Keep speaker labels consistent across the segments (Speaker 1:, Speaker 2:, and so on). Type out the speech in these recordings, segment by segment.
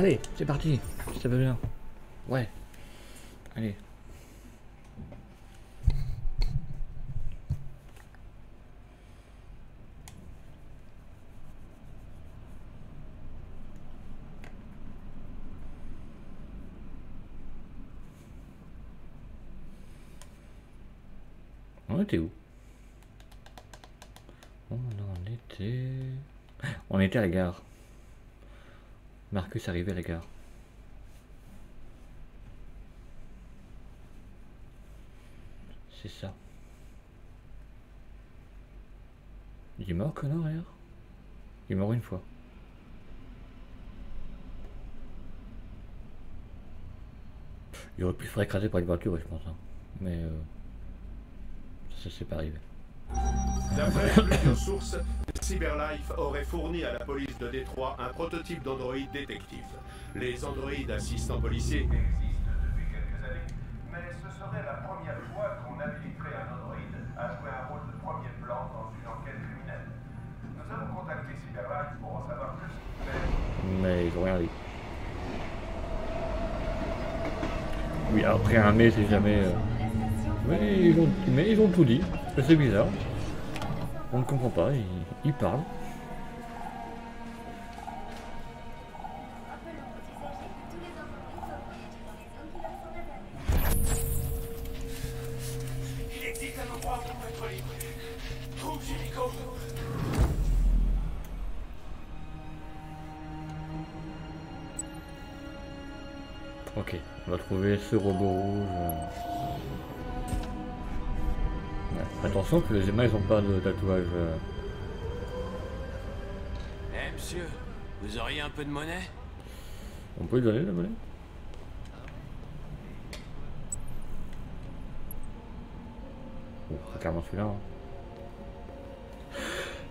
Speaker 1: Allez, c'est parti. Ça va bien. Ouais. Allez. On était où? On était... On était à la gare. Marcus arrivait à la gare. C'est ça. Il est mort, connard, hier Il est mort une fois. Il aurait pu se faire écraser par une voiture, je pense. hein. Mais euh, ça, c'est pas arrivé.
Speaker 2: D'après plusieurs sources, Cyberlife aurait fourni à la police de Détroit un prototype d'androïde détective. Les androïdes assistants policiers existent depuis quelques années, mais ce serait la première fois qu'on habiliterait un androïde à jouer un rôle de premier plan dans une enquête criminelle. Nous avons contacté Cyberlife pour en savoir plus, mais
Speaker 1: Mais ils ont rien dit. Oui, après un mais, c'est jamais. euh, Mais, ils ont... mais ils ont tout dit. C'est bizarre. On ne comprend pas.
Speaker 3: Il. Trouve Jericho.
Speaker 1: Ok, on va trouver ce robot rouge. Attention que les Emma ils ont pas de tatouage. euh.
Speaker 3: Eh monsieur, vous auriez un peu de monnaie?
Speaker 1: On peut lui donner la monnaie Oh, c'est carrément celui-là. hein.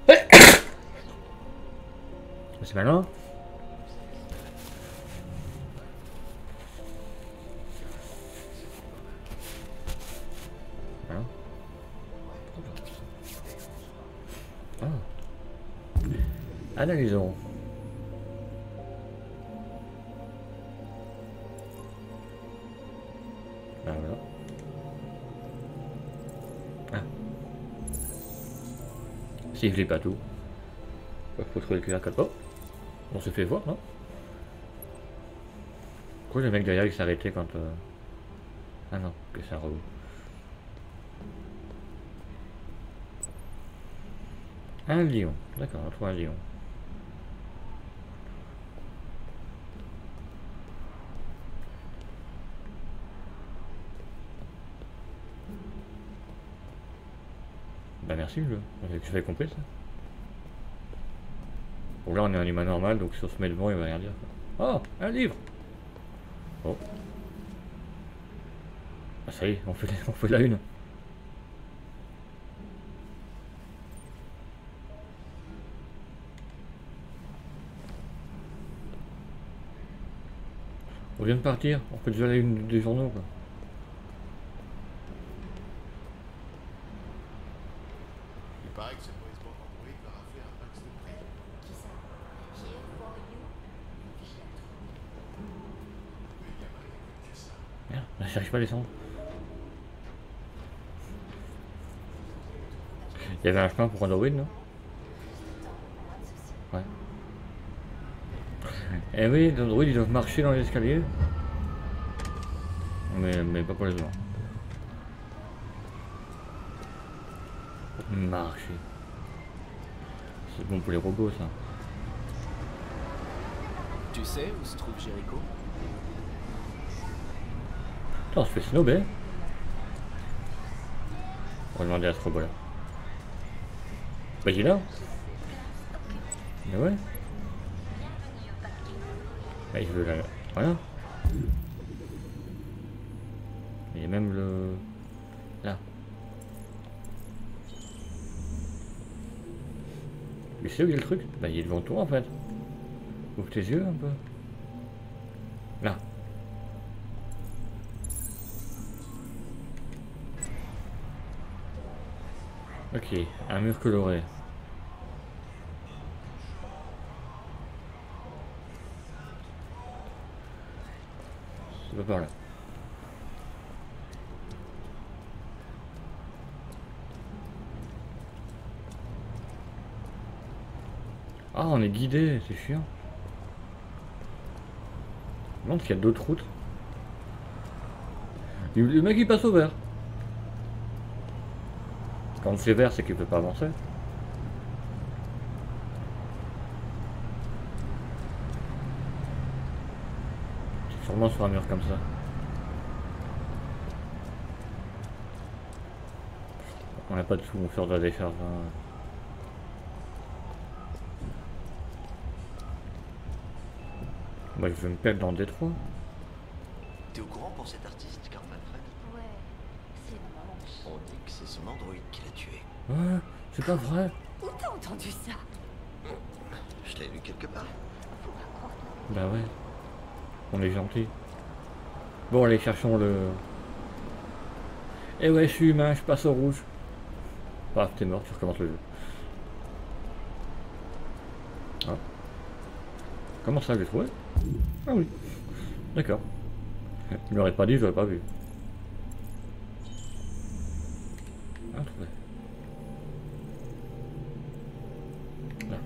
Speaker 1: C'est malin. Analysons. Ah voilà. Ah. Si je lis pas tout. Faut trouver le QR code. Oh On se fait voir, non? Pourquoi le mec derrière il arrêté quand... euh, Ah non, que un robot. Un lion. D'accord, on a trouvé un lion. Je fais compris ça. Bon là on est un humain normal, donc si on se met devant il va rien dire. Oh, un livre Oh. Ah ça y est, on fait, on fait la une. On vient de partir, on fait déjà la une des journaux quoi.
Speaker 4: Il paraît que cette mauvaise banque androïde va rafler un max de prix.
Speaker 5: Qui ça Here for you
Speaker 4: Mais il y a mal que ça.
Speaker 1: Merde, Il y avait un chemin pour Android, non? Ouais. Eh oui, les Android ils doivent marcher dans les escaliers. Mais, mais pas pour les humains. Marcher. C'est bon pour les robots ça.
Speaker 6: Tu sais où se trouve Jericho?
Speaker 1: On se fait snober. On va demander à ce robot là. Bah il est là. Ouais. Bah, il veut la... Voilà. Il y a même le... Là. Mais c'est où il y a le truc? Bah il est devant toi en fait. Ouvre tes yeux un peu. Là. Ok, un mur coloré. pas par là. Ah, on est guidé, c'est chiant. Je me demande s'il y a d'autres routes. Le mec il passe au vert. Quand c'est vert, c'est qu'il peut pas avancer. C'est sûrement sur un mur comme ça. On n'a pas de sous, on sort de la décharge. hein. Moi je veux me perdre dans le détroit.
Speaker 7: T'es au courant pour cet artiste, Carl Manfred
Speaker 5: Ouais, c'est moche.
Speaker 7: On dit que c'est son androïde qui
Speaker 1: Ouais, c'est pas vrai.
Speaker 5: Où t'as entendu ça?
Speaker 7: Je l'ai lu quelque part.
Speaker 1: Bah ouais. On est gentil. Bon allez, cherchons le... Eh ouais, je suis humain, je passe au rouge. Paf, t'es mort, tu recommences le jeu. Ah. Comment ça, je l'ai trouvé? Ah oui. D'accord. Il m'aurait pas dit, je l'aurais pas vu. Ah, trouvé. Là.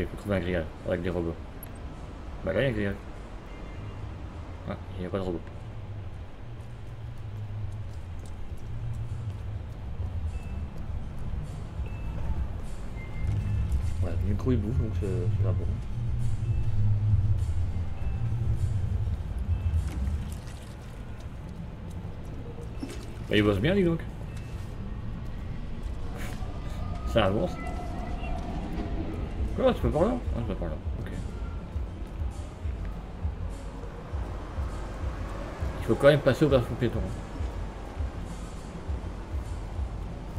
Speaker 1: Ok, faut trouver un grillage avec des robots. Bah là, il y a un grillage. Ah, il n'y a pas de robot. Ouais, le micro il bouge donc c'est c'est pas bon. Bah il bosse bien dis donc. Ça avance. Quoi, tu peux par là Ah, je peux par là, ok. Il faut quand même passer au plafond piéton.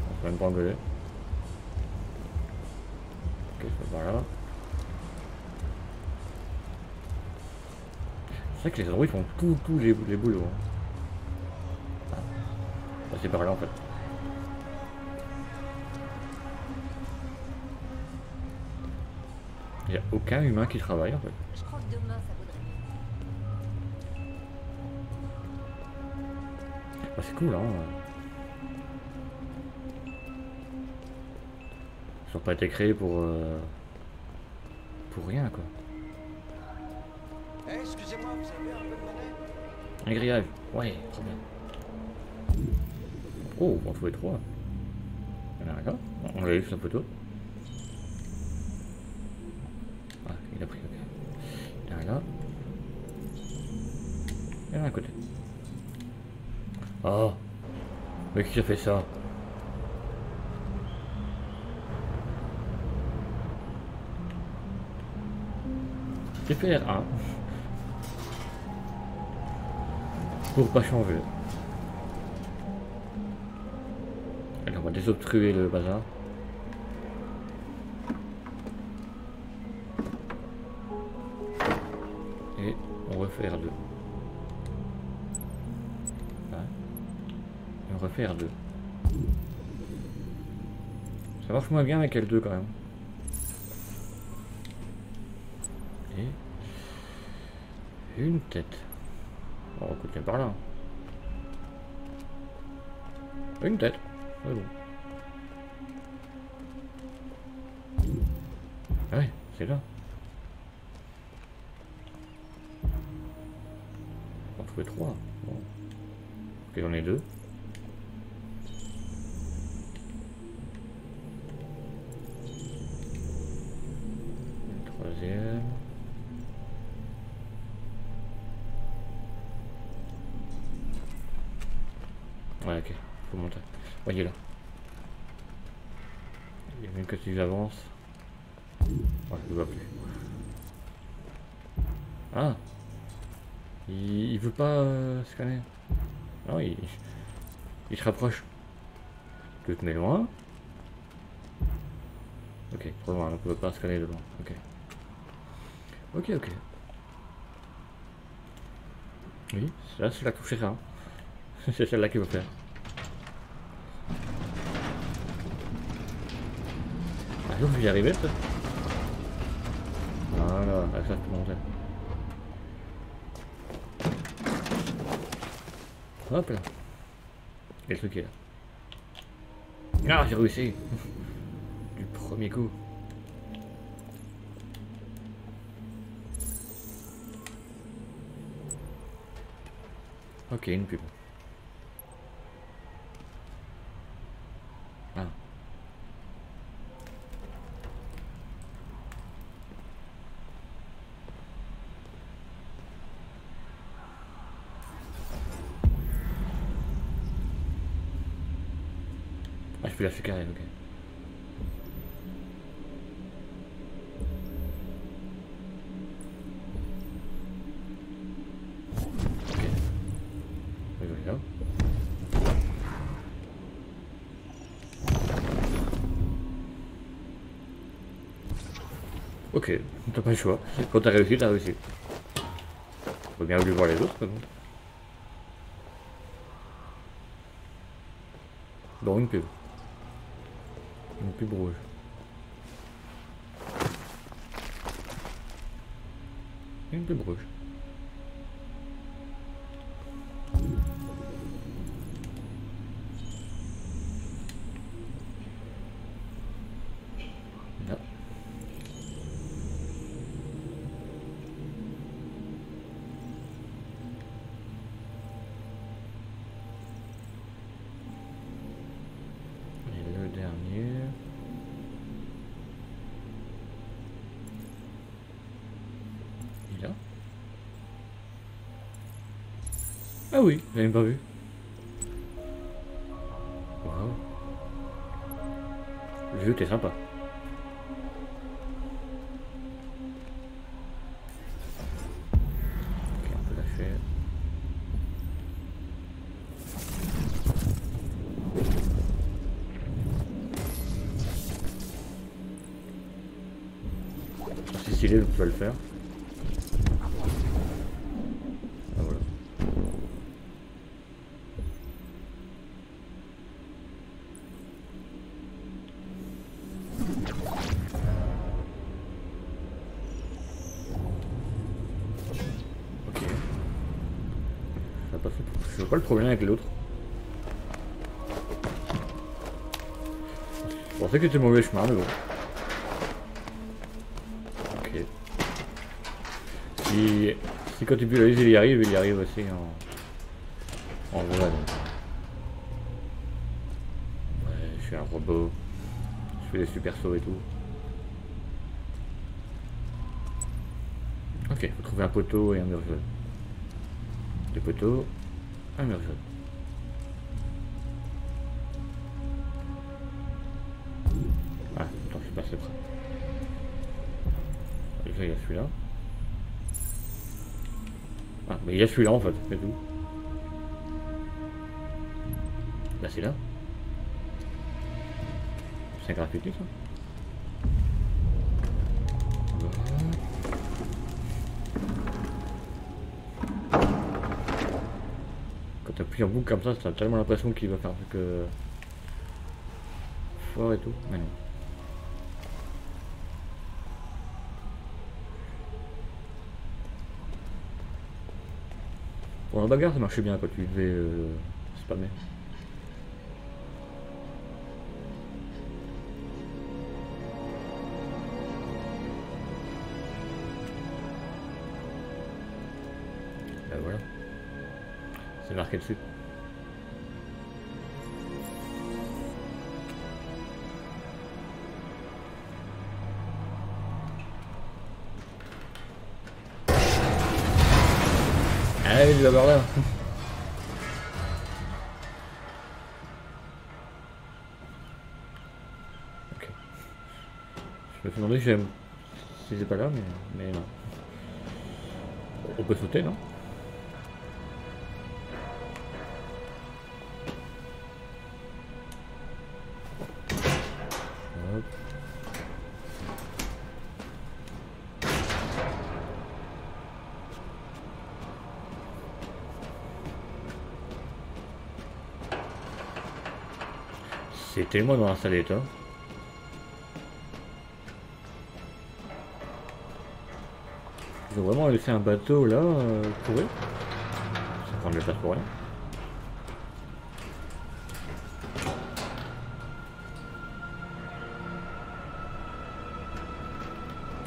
Speaker 1: On peut même pas engueuler. Ok, je peux par là. C'est vrai que les androïdes font tous les, les boulots. hein. Ah. C'est par là en fait. Il n'y a aucun humain qui travaille en fait.
Speaker 5: Je crois que demain, ça vaudrait mieux.
Speaker 1: Ah, c'est cool, hein. Ils n'ont pas été créés pour. euh, pour rien, quoi.
Speaker 7: Eh, excusez-moi, vous avez un peu de monnaie?
Speaker 1: Un grillage. Ouais, trop bien. Oh, on en trouvait trois. Il y en a un là. On l'a vu sur la photo. Ah, il a pris, ok. Il y en a un là. Il y en a un à côté. Oh Mais qui a fait ça? J'ai fait R1. Pour pas changer. Allez, on va désobstruer le bazar. Refait R2. Ça marche moins bien avec L2 quand même. Et une tête. On va par là. Une tête. C'est bon. Ah ouais, c'est là. On en trouvait trois. Bon. Ok, j'en ai deux. Une troisième. Ouais, ok, faut monter. Ouais, il est là. Il y a même que si j'avance. Ouais, je le vois plus. Ah Il, il veut pas Non, il, il se rapproche. Tu te mets loin? Ok, trop loin, donc on peut pas scanner de loin. Ok. Ok, ok. Oui, là c'est la touche ça. C'est celle-là qu'il faut faire. jour je vais y arriver peut-être. Voilà, là ça je peux monter. Hop là. Le truc est là. Ah j'ai réussi Du premier coup. Ok, une pub. Faire carré, ok. Ok. T'as pas le choix. Quand t'as réussi, t'as réussi. Faut bien voulu voir les autres, bon. Bon, une pub. Pub rouge. Une pub rouge. Je vois pas le problème avec l'autre. Je pensais que c'était mauvais chemin, mais bon. Ok. Si, si quand tu visualises il y arrive, il y arrive aussi en, en donc. Ouais, je suis un robot. Je fais des super sauts et tout. Ok, faut trouver un poteau et un mur. Deux poteaux, Ah, attends, je suis passé près. Déjà, il y a celui-là. Ah, mais il y a celui-là en fait, c'est tout. Bah, c'est là. C'est gratuit ça? En boucle comme ça, t'as tellement l'impression qu'il va faire que. fort et tout. Mais non. Pour la bagarre, ça marchait bien quand tu devais euh, spammer. Ben voilà. C'est marqué dessus. Ok. Je me suis demandé si j'aime- si c'est pas là, mais, mais non. On peut sauter, non? témoin dans installé, toi. Ils ont vraiment laissé un bateau là, euh, pourri. Ça prend de la place pour rien.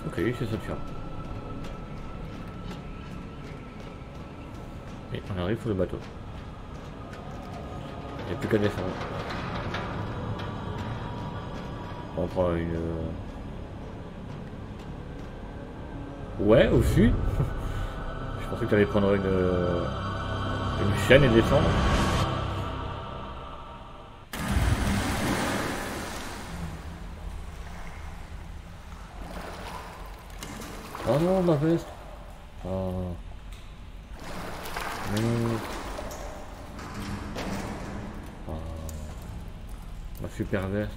Speaker 1: Ok, c'est ça de faire. Et on arrive sur le bateau. Il n'y a plus qu'à descendre. On prend une... euh, Ouais, aussi. Je pensais que tu allais prendre une... euh, une chaîne et descendre. Oh non, ma veste. Oh. Non. Oh. Ma super veste.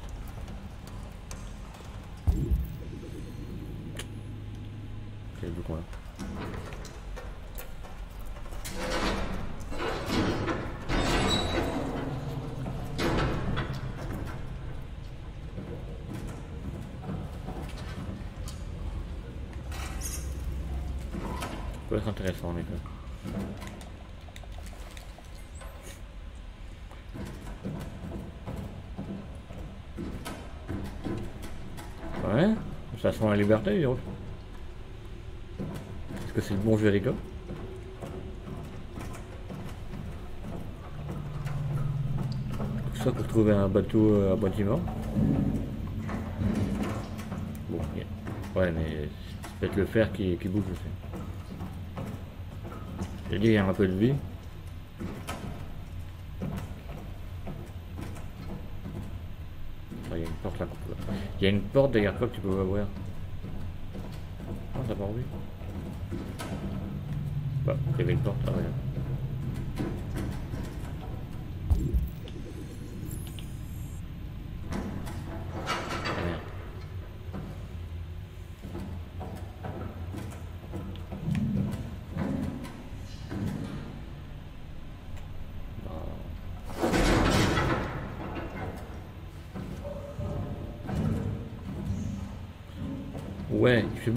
Speaker 1: Ouais, ça sent la liberté. Est-ce que c'est le bon Jericho? Tout ça pour trouver un bateau euh, à bâtiment. Bon, yeah. ouais, mais c'est peut-être le fer qui, qui bouge aussi. J'ai dit, il y a un peu de vie. Ah, Il y a une porte là. Il y a une porte derrière toi que tu peux ouvrir. Non, t'as pas envie Bah, il y avait une porte, ah ouais.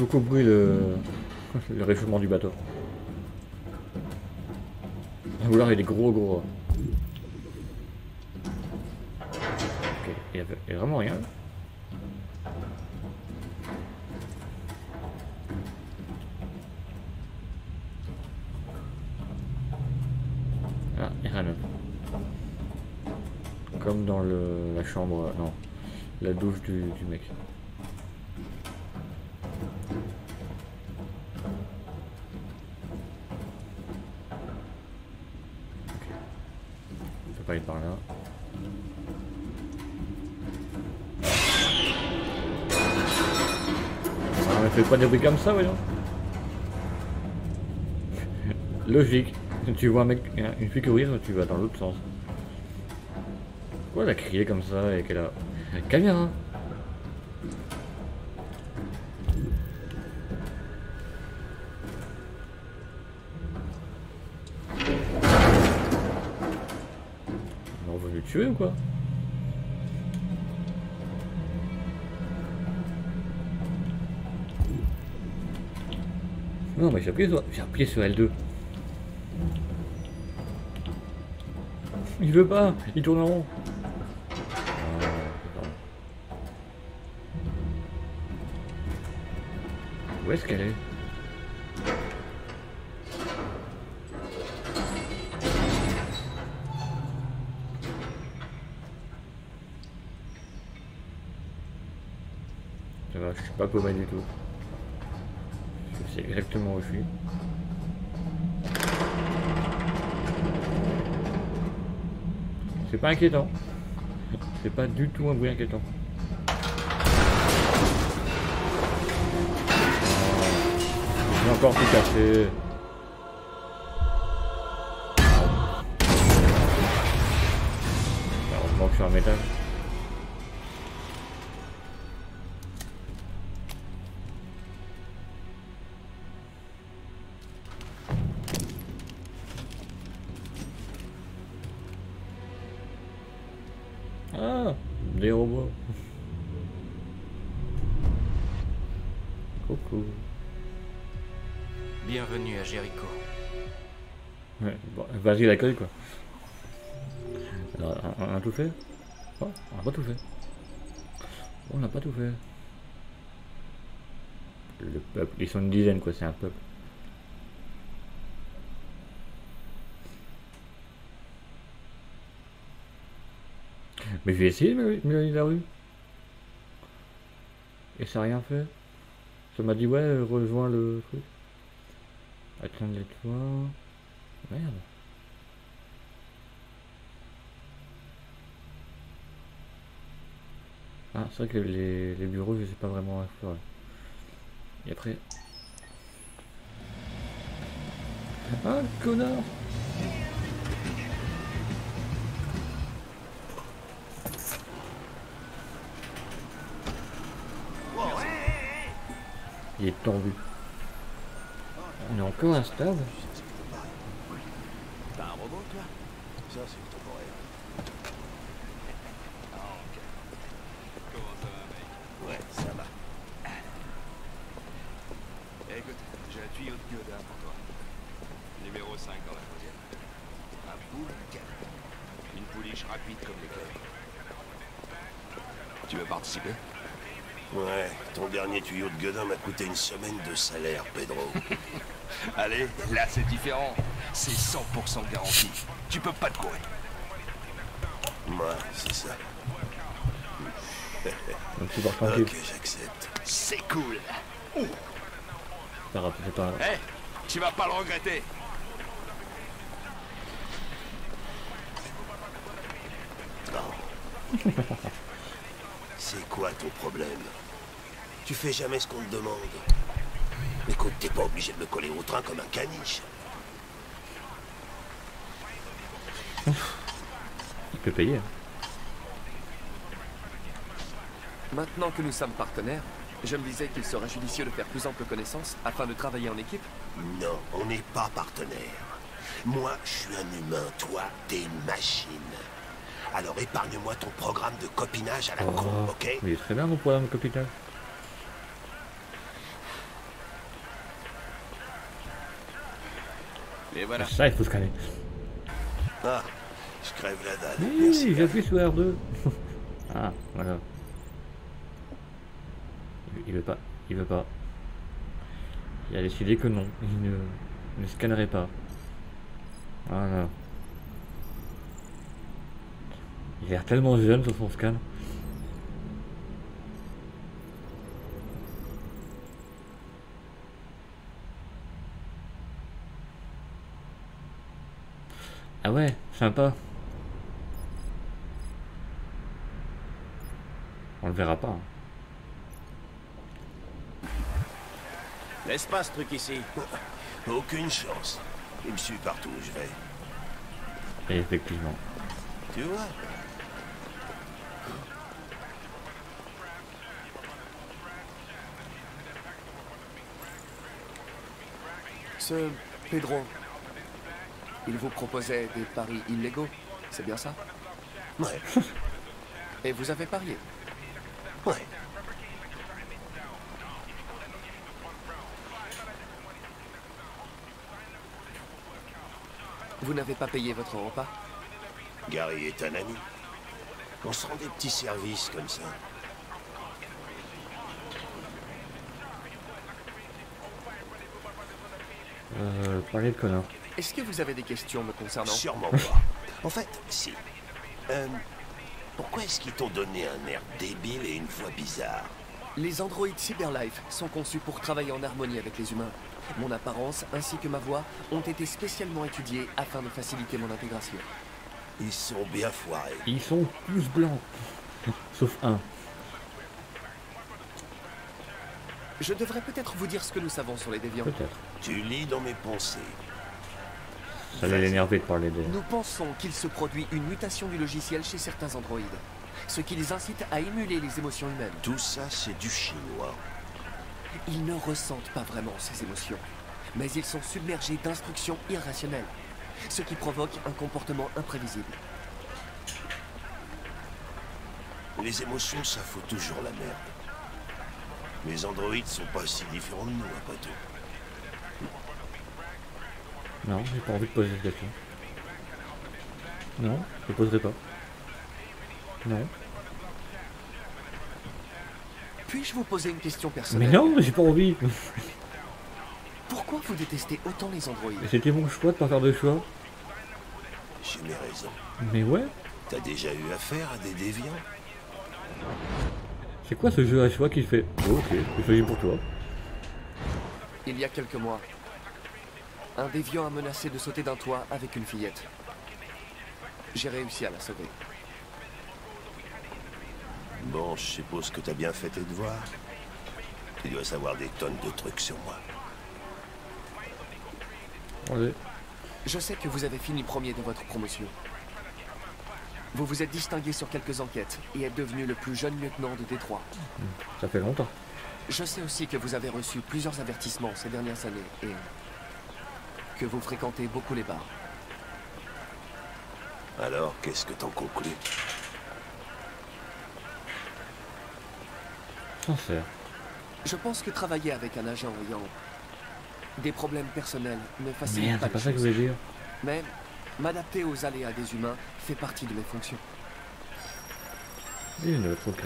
Speaker 1: Beaucoup de bruit le, le réchauffement du bateau. Ou alors il est gros gros. Ok, il y avait il y a vraiment rien. Ah, il y a rien. Comme dans le, la chambre, non, la douche du mec. Par là. Ah, mais fais pas des bruits comme ça, voyons. Logique. Tu vois un mec, une fille courir, tu vas dans l'autre sens. Pourquoi elle a crié comme ça et qu'elle a... Caméra quoi Non mais j'ai appuyé sur, j'ai appuyé sur L2. Il veut pas, il tourne en rond. Où est-ce qu'elle est? Paumé du tout. Je sais exactement où je suis. C'est pas inquiétant. C'est pas du tout un bruit inquiétant. J'ai encore tout cassé. Heureusement que je suis en métal. Vas-y, l'accueil quoi. On, a tout fait? Oh, on n'a pas tout fait. Oh, on n'a pas tout fait. Le peuple, ils sont une dizaine quoi, c'est un peuple. Mais j'ai essayé de Mélanie la rue. Et ça n'a rien fait. Ça m'a dit ouais, rejoins le truc. Attendez-toi. Merde. Ah, c'est vrai que les, bureaux, je sais pas vraiment à faire. Et après. Ah, connard Il est tendu. On est encore instable
Speaker 4: T'as un robot, toi le temporaire. Ah, ok. Comment ça va, mec Ouais, ça va. Eh, écoute, de Godin pour toi. Numéro 5 dans la deuxième. Un boule Une pouliche rapide comme les cœurs. Tu veux participer?
Speaker 8: Ouais, ton dernier tuyau de gueudin m'a coûté une semaine de salaire, Pedro.
Speaker 4: Allez, là c'est différent. C'est 100% garanti. Tu peux pas te courir.
Speaker 8: Ouais, c'est ça.
Speaker 1: Donc tu.
Speaker 8: Ok, j'accepte.
Speaker 4: C'est cool.
Speaker 1: Pas...
Speaker 4: Tu vas pas le regretter.
Speaker 8: Non. c'est quoi ton problème? Tu fais jamais ce qu'on te demande. Écoute, t'es pas obligé de me coller au train comme un caniche.
Speaker 1: Il peut payer. hein.
Speaker 9: Maintenant que nous sommes partenaires, je me disais qu'il serait judicieux de faire plus ample connaissance afin de travailler en équipe.
Speaker 8: Non, on n'est pas partenaires. Moi, je suis un humain, toi, t'es une machine. Alors épargne-moi ton programme de copinage à la con,
Speaker 1: Oh,
Speaker 8: ok
Speaker 1: il est très bien mon programme capital.
Speaker 4: Et voilà.
Speaker 1: Ça, il faut scanner.
Speaker 8: Ah, je crève la dalle.
Speaker 1: Oui, j'appuie sur R2. ah, voilà. Il- Il veut pas. Il a décidé que non. Il ne, ne scannerait pas. Voilà. Il a l'air tellement jeune sur son scan. Ah ouais, sympa. On le verra pas. hein.
Speaker 8: Laisse pas ce truc ici. Aucune chance. Il me suit partout où je vais.
Speaker 1: Et effectivement.
Speaker 8: Tu vois
Speaker 9: Ce Pedro, il vous proposait des paris illégaux, c'est bien ça
Speaker 8: Ouais,
Speaker 9: Et vous avez parié
Speaker 8: ouais.
Speaker 9: Vous n'avez pas payé votre repas
Speaker 8: Gary est un ami. On se rend des petits services comme ça.
Speaker 1: Euh, parler de connard.
Speaker 9: Est-ce que vous avez des questions me concernant
Speaker 8: Sûrement pas. En fait, si. Euh, pourquoi est-ce qu'ils t'ont donné un air débile et une voix bizarre
Speaker 9: Les androïdes Cyberlife sont conçus pour travailler en harmonie avec les humains. Mon apparence ainsi que ma voix ont été spécialement étudiées afin de faciliter mon intégration.
Speaker 8: Ils sont bien foirés.
Speaker 1: Ils sont tous blancs. Sauf un.
Speaker 9: Je devrais peut-être vous dire ce que nous savons sur les déviants.
Speaker 1: Peut-être.
Speaker 8: Tu lis dans mes pensées.
Speaker 1: Ça allait l'énerver de parler des...
Speaker 9: Nous pensons qu'il se produit une mutation du logiciel chez certains androïdes, ce qui les incite à émuler les émotions humaines.
Speaker 8: Tout ça, c'est du chinois.
Speaker 9: Ils ne ressentent pas vraiment ces émotions, mais ils sont submergés d'instructions irrationnelles, ce qui provoque un comportement imprévisible.
Speaker 8: Les émotions, ça fout toujours la merde. Les androïdes sont pas si différents de nous, après tout.
Speaker 1: Non, j'ai pas envie de poser cette question. Non, je poserai pas. Non.
Speaker 9: Puis-je vous poser une question
Speaker 1: Mais
Speaker 9: personnelle
Speaker 1: non, j'ai pas envie.
Speaker 9: Pourquoi vous détestez autant les androïdes
Speaker 1: C'était mon choix de pas faire de choix.
Speaker 8: J'ai mes raisons.
Speaker 1: Mais ouais,
Speaker 8: T'as déjà eu affaire à des déviants
Speaker 1: c'est quoi ce jeu à choix qui fait oh, Ok, j'ai choisi pour toi.
Speaker 9: Il y a quelques mois, un déviant a menacé de sauter d'un toit avec une fillette. J'ai réussi à la sauver.
Speaker 8: Bon, je suppose que t'as bien fait tes devoirs. Tu dois savoir des tonnes de trucs sur moi.
Speaker 1: Allez.
Speaker 9: Je sais que vous avez fini premier de votre promotion. Vous vous êtes distingué sur quelques enquêtes et êtes devenu le plus jeune lieutenant de Détroit.
Speaker 1: Ça fait longtemps.
Speaker 9: Je sais aussi que vous avez reçu plusieurs avertissements ces dernières années et que vous fréquentez beaucoup les bars.
Speaker 8: Alors, qu'est-ce que t'en conclus?
Speaker 9: Je pense que travailler avec un agent ayant des problèmes personnels ne facilite
Speaker 1: Merde,
Speaker 9: pas
Speaker 1: c'est pas
Speaker 9: les
Speaker 1: ça que je
Speaker 9: choses.
Speaker 1: voulais dire.
Speaker 9: Mais m'adapter aux aléas des humains fait partie de mes fonctions.
Speaker 1: Une autre, ok.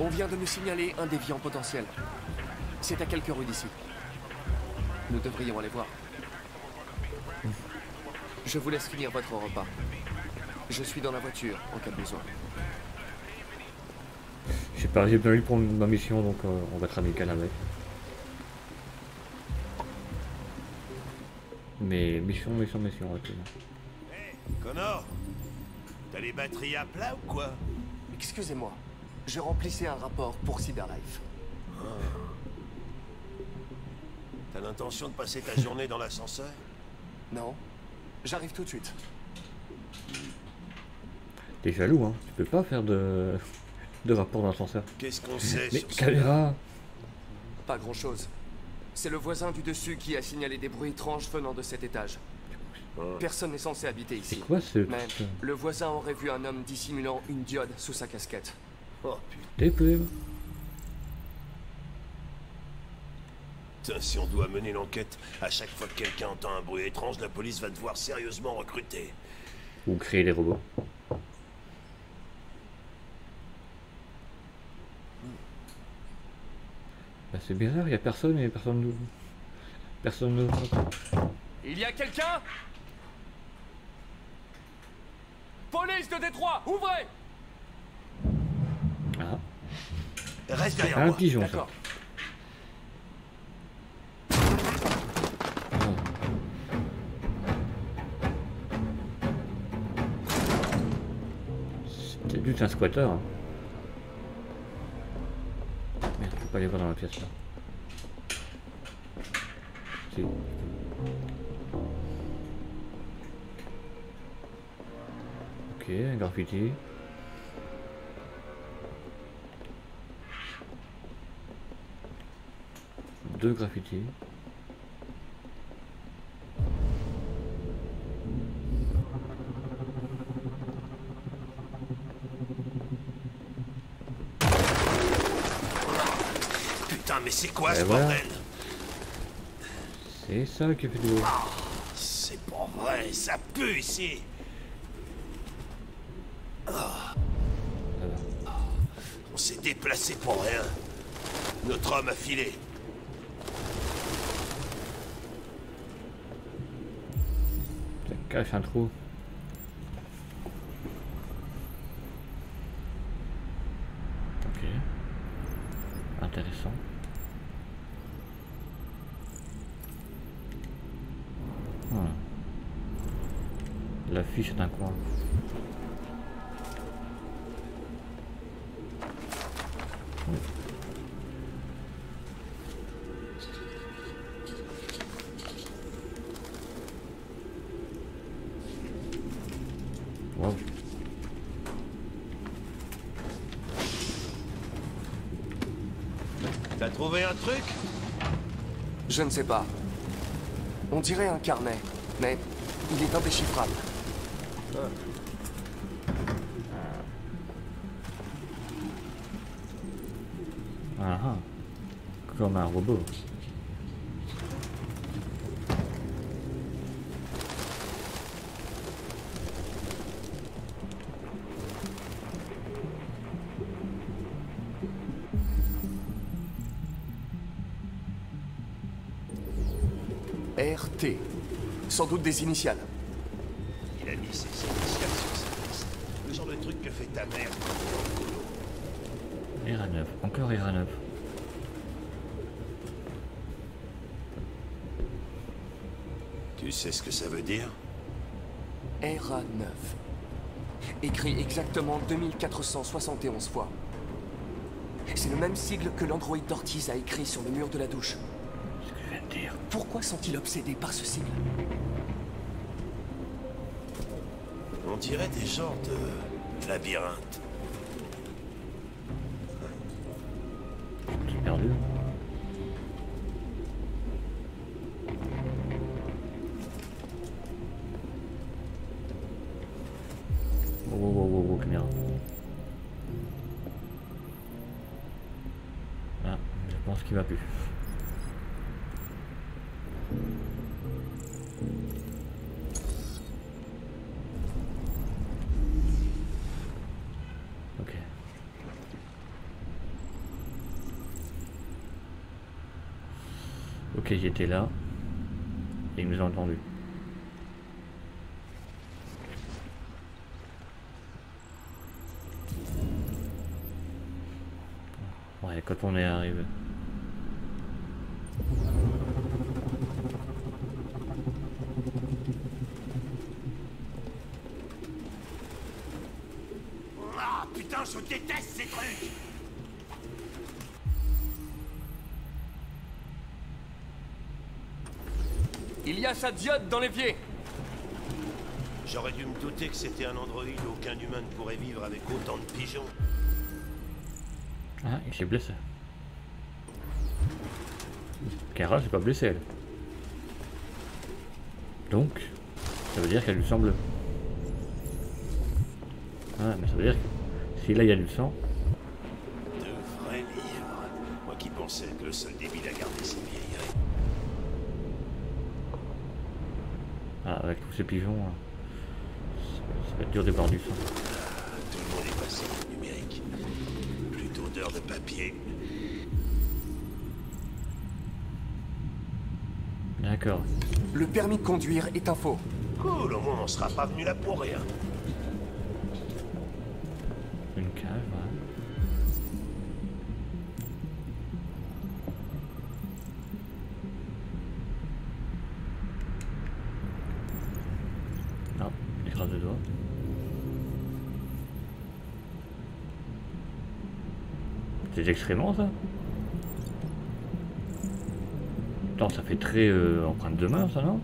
Speaker 9: On vient de me signaler un déviant potentiel. C'est à quelques rues d'ici. Nous devrions aller voir. Je vous laisse finir votre repas. Je suis dans la voiture en cas de besoin.
Speaker 1: Je sais pas, j'ai bien eu pour ma mission, donc euh, on va être amical avec. Mais mission, mission, mission, ok.
Speaker 8: Connor T'as les batteries à plat ou quoi?
Speaker 9: Excusez-moi, je remplissais un rapport pour Cyberlife.
Speaker 8: T'as l'intention de passer ta journée dans l'ascenseur?
Speaker 9: Non J'arrive tout de suite.
Speaker 1: T'es jaloux, hein. Tu peux pas faire de, de rapport d'ascenseur.
Speaker 8: Qu'est-ce qu'on sait
Speaker 1: Mais
Speaker 8: sur ce
Speaker 1: caméra
Speaker 9: Pas grand-chose. C'est le voisin du dessus qui a signalé des bruits étranges venant de cet étage. Personne n'est censé habiter
Speaker 1: C'est
Speaker 9: ici.
Speaker 1: quoi ce
Speaker 9: Mais
Speaker 1: truc
Speaker 9: le voisin aurait vu un homme dissimulant une diode sous sa casquette.
Speaker 8: Oh putain,
Speaker 1: plumes
Speaker 8: si on doit mener l'enquête, à chaque fois que quelqu'un entend un bruit étrange, la police va devoir sérieusement recruter.
Speaker 1: Ou créer des robots. C'est bizarre, y a personne et personne nous. Personne nous.
Speaker 9: Il y a quelqu'un? Police de Détroit, ouvrez
Speaker 1: Ah,
Speaker 8: Reste derrière
Speaker 1: un
Speaker 8: moi.
Speaker 1: pigeon ça.
Speaker 9: D'accord.
Speaker 1: C'est juste un squatter. hein. Pas aller voir dans la pièce là. Ok, un graffiti. Deux graffitis.
Speaker 8: Putain, mais c'est quoi
Speaker 1: Et
Speaker 8: ce
Speaker 1: voilà.
Speaker 8: bordel
Speaker 1: C'est ça qui fait du bruit.
Speaker 8: C'est pas vrai, ça pue ici.
Speaker 1: Va.
Speaker 8: On s'est déplacé pour rien. Notre homme a filé.
Speaker 1: Ça cache un trou. Ok. Intéressant. Voilà. L'affiche est un coin. Wow.
Speaker 8: T'as trouvé un truc
Speaker 9: Je ne sais pas. On dirait un carnet, mais il est indéchiffrable.
Speaker 1: Ah ah. Comme un robot.
Speaker 9: Sans doute des initiales.
Speaker 8: Il a mis ses initiales sur sa liste. Le genre de truc que fait ta mère quand t'es en colo.
Speaker 1: RA 9, encore RA 9.
Speaker 8: Tu sais ce que ça veut dire?
Speaker 9: RA9. Écrit exactement 2471 fois. C'est le même sigle que l'androïde d'Ortiz a écrit sur le mur de la douche.
Speaker 1: Ce que je viens de dire.
Speaker 9: Pourquoi sont-ils obsédés par ce sigle?
Speaker 8: On dirait des genres de labyrinthe.
Speaker 1: J'ai perdu. Wow, wow, wow, wow, caméra. Ah, je pense qu'il va plus. Ok, j'étais là. Et il nous a entendu. Ouais, quand on est arrivé.
Speaker 8: Ah putain, je déteste ces trucs
Speaker 9: Il y a sa diode dans l'évier
Speaker 8: J'aurais dû me douter que c'était un androïde. Aucun humain ne pourrait vivre avec autant de pigeons.
Speaker 1: Ah, il s'est blessé. Kara s'est pas blessée elle. Donc, ça veut dire qu'elle a du sang bleu. Ah, mais ça veut dire que si là il y a du sang, tous ces pigeons, hein, ça, va être dur de boire du sang.
Speaker 8: Tout le monde est passé au numérique. Plus d'odeur de papier.
Speaker 1: D'accord.
Speaker 9: Le permis de conduire est un faux.
Speaker 8: Cool, au moins on sera pas venu là pour rien.
Speaker 1: Excréments, ça Attends, ça fait très euh, empreinte de main, ça, non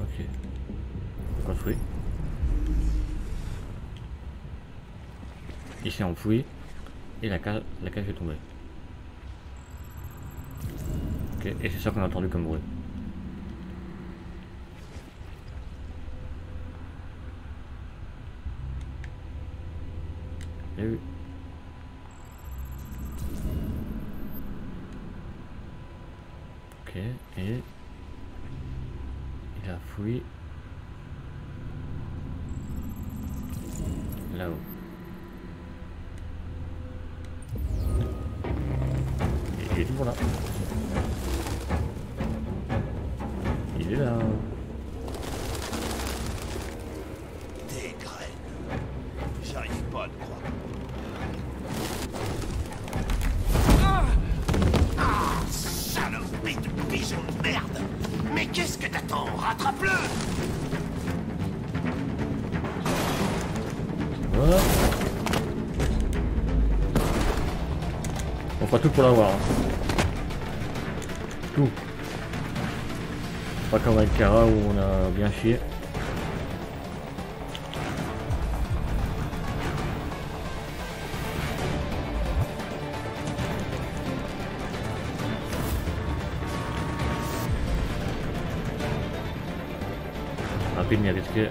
Speaker 1: Ok. Construit. Il s'est enfoui. Et la cage, la cage est tombée. Ok, et c'est ça qu'on a entendu comme bruit. Eh oui. Ok, et il a fouillé là-haut. Tout pour l'avoir. hein. Tout. Pas comme avec Kara où on a bien chié. Rapide mais risqué.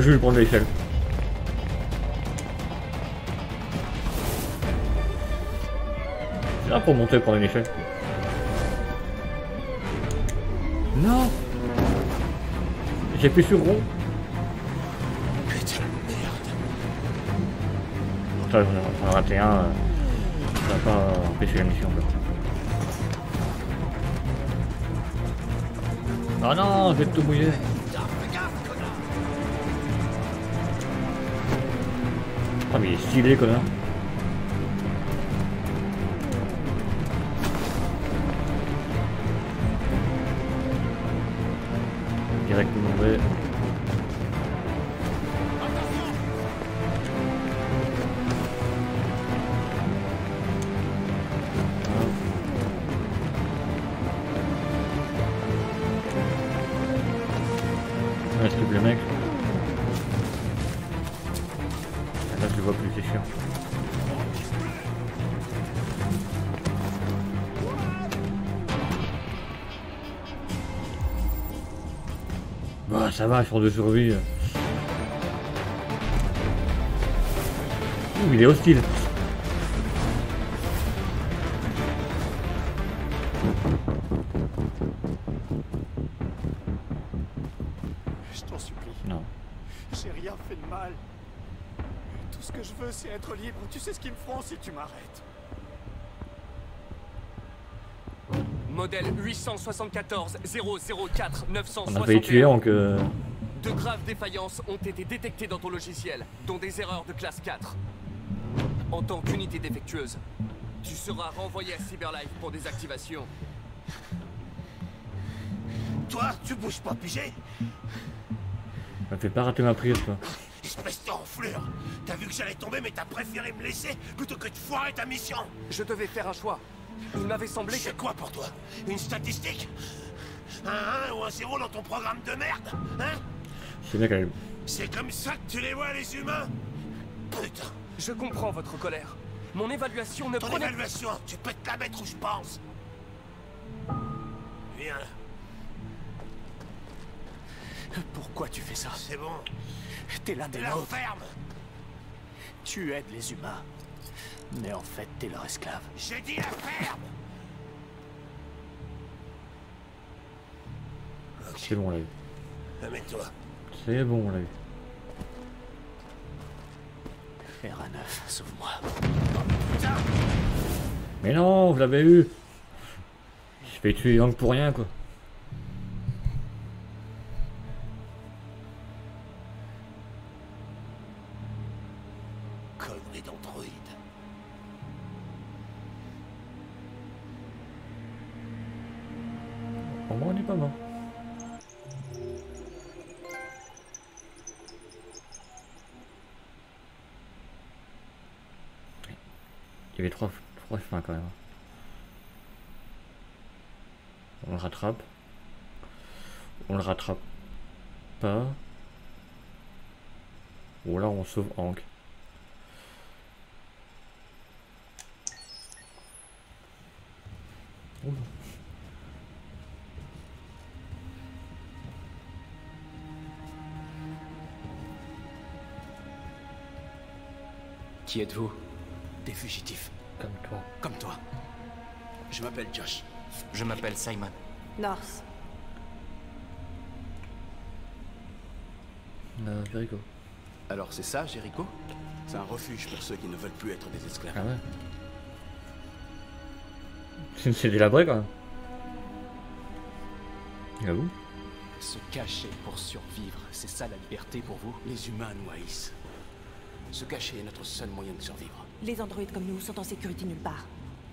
Speaker 1: Je vais prendre l'échelle. C'est là pour monter prendre une échelle. Non J'ai plus sur rond.
Speaker 8: Putain de merde.
Speaker 1: Ça, j'en ai raté un. euh, Ça va pas empêcher la mission. quoi. Oh non, je vais tout mouiller. Mais il est stylé connard. Direct mauvais. De survie. Ouh, il est hostile.
Speaker 3: Je t'en supplie,
Speaker 1: Non.
Speaker 3: j'ai rien fait de mal. Tout ce que je veux, c'est être libre. Tu sais ce qu'ils me feront si tu m'arrêtes.
Speaker 9: 874 004
Speaker 1: On a
Speaker 9: 961.
Speaker 1: failli tuer donc euh,
Speaker 9: De graves défaillances ont été détectées dans ton logiciel, dont des erreurs de classe 4. En tant qu'unité défectueuse, tu seras renvoyé à Cyberlife pour désactivation.
Speaker 8: Toi, tu bouges pas, pigé
Speaker 1: Ça fait pas rater ma prise quoi.
Speaker 8: Espèce d'enflure T'as vu que j'allais tomber, mais t'as préféré me laisser plutôt que de foirer ta mission
Speaker 9: Je devais faire un choix. Il m'avait semblé que...
Speaker 8: C'est quoi pour toi? Une statistique? Un 1 ou un 0 dans ton programme de merde Hein?
Speaker 1: C'est bien qu'elle.
Speaker 8: C'est comme ça que tu les vois, les humains? Putain.
Speaker 9: Je comprends votre colère. Mon évaluation ne
Speaker 8: Ton
Speaker 9: prenait...
Speaker 8: évaluation, tu peux te la mettre où je pense. Viens. Là,
Speaker 3: Pourquoi tu fais ça?
Speaker 8: C'est bon.
Speaker 3: T'es l'un des
Speaker 8: ferme
Speaker 3: Tu aides les humains. Mais en fait, t'es leur esclave.
Speaker 8: J'ai dit la ferme
Speaker 1: C'est bon on l'a eu.
Speaker 8: Amène-toi.
Speaker 1: C'est bon on l'a eu.
Speaker 3: Faire un neuf, sauve-moi.
Speaker 1: Mais non, vous l'avez eu Je fais tuer Yang pour rien quoi. Au moins on n'est pas mort. Il y avait trois, trois chemins quand même. On le rattrape. On le rattrape pas. Ou alors on sauve Hank.
Speaker 6: Qui êtes-vous
Speaker 3: Des fugitifs,
Speaker 1: Comme toi.
Speaker 3: comme toi. Je m'appelle Josh.
Speaker 7: Je m'appelle Simon.
Speaker 5: North.
Speaker 1: Euh, Jericho.
Speaker 6: Alors c'est ça, Jericho?
Speaker 3: C'est un refuge pour ceux qui ne veulent plus être des esclaves.
Speaker 1: Ah ouais. C'est délabré quand même. J'avoue.
Speaker 6: Se cacher pour survivre, c'est ça la liberté pour vous?
Speaker 3: Les humains nous haïssent. Se cacher est notre seul moyen de survivre.
Speaker 5: Les androïdes comme nous sont en sécurité nulle part.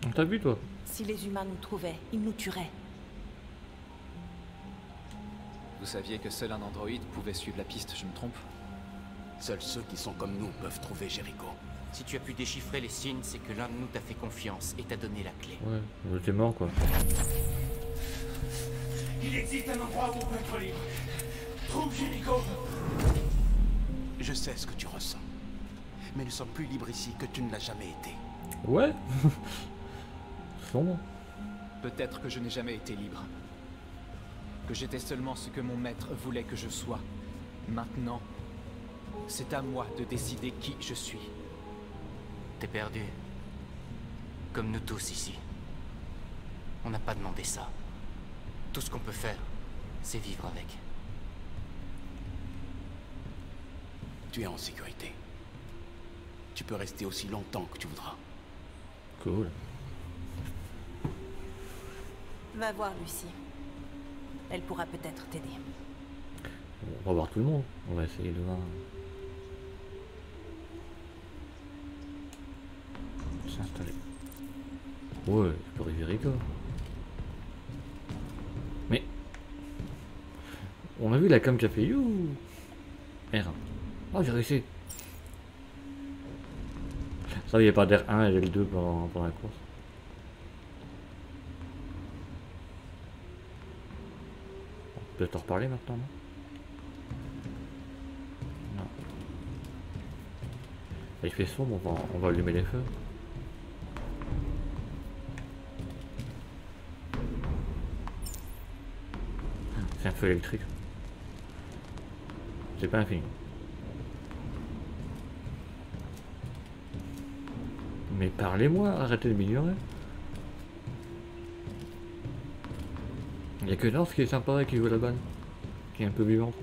Speaker 1: On t'a vu toi
Speaker 5: Si les humains nous trouvaient, ils nous tueraient.
Speaker 6: Vous saviez que seul un androïde pouvait suivre la piste, je me trompe
Speaker 3: Seuls ceux qui sont comme nous peuvent trouver Jericho.
Speaker 10: Si tu as pu déchiffrer les signes, c'est que l'un de nous t'a fait confiance et t'a donné la clé.
Speaker 1: Ouais, j'étais mort quoi.
Speaker 11: Il existe un endroit où on peut être libre. Trouve Jericho.
Speaker 3: Je sais ce que tu ressens. Mais nous sommes plus libres ici que tu ne l'as jamais été.
Speaker 1: Ouais. Sombre.
Speaker 6: Peut-être que je n'ai jamais été libre. Que j'étais seulement ce que mon maître voulait que je sois. Maintenant, c'est à moi de décider qui je suis.
Speaker 10: T'es perdu. Comme nous tous ici. On n'a pas demandé ça. Tout ce qu'on peut faire, c'est vivre avec.
Speaker 3: Tu es en sécurité. Tu peux rester aussi longtemps que tu voudras.
Speaker 1: Cool.
Speaker 12: Va voir Lucie. Elle pourra peut-être t'aider.
Speaker 1: On va voir tout le monde. On va essayer de voir. S'installer. Ouais, je peux Jericho. Mais. On a vu la cam qui a fait you. R1. Oh, j'ai réussi. Ça, il n'y pas d'R1 et L2 pendant, pendant la course. On peut te reparler maintenant, non? Non. Il fait sombre, on va, on va allumer les feux. C'est un feu électrique. C'est pas infini. Mais parlez-moi, arrêtez de m'ignorer. Il n'y a que North qui est sympa et qui joue la balle. Qui est un peu vivante.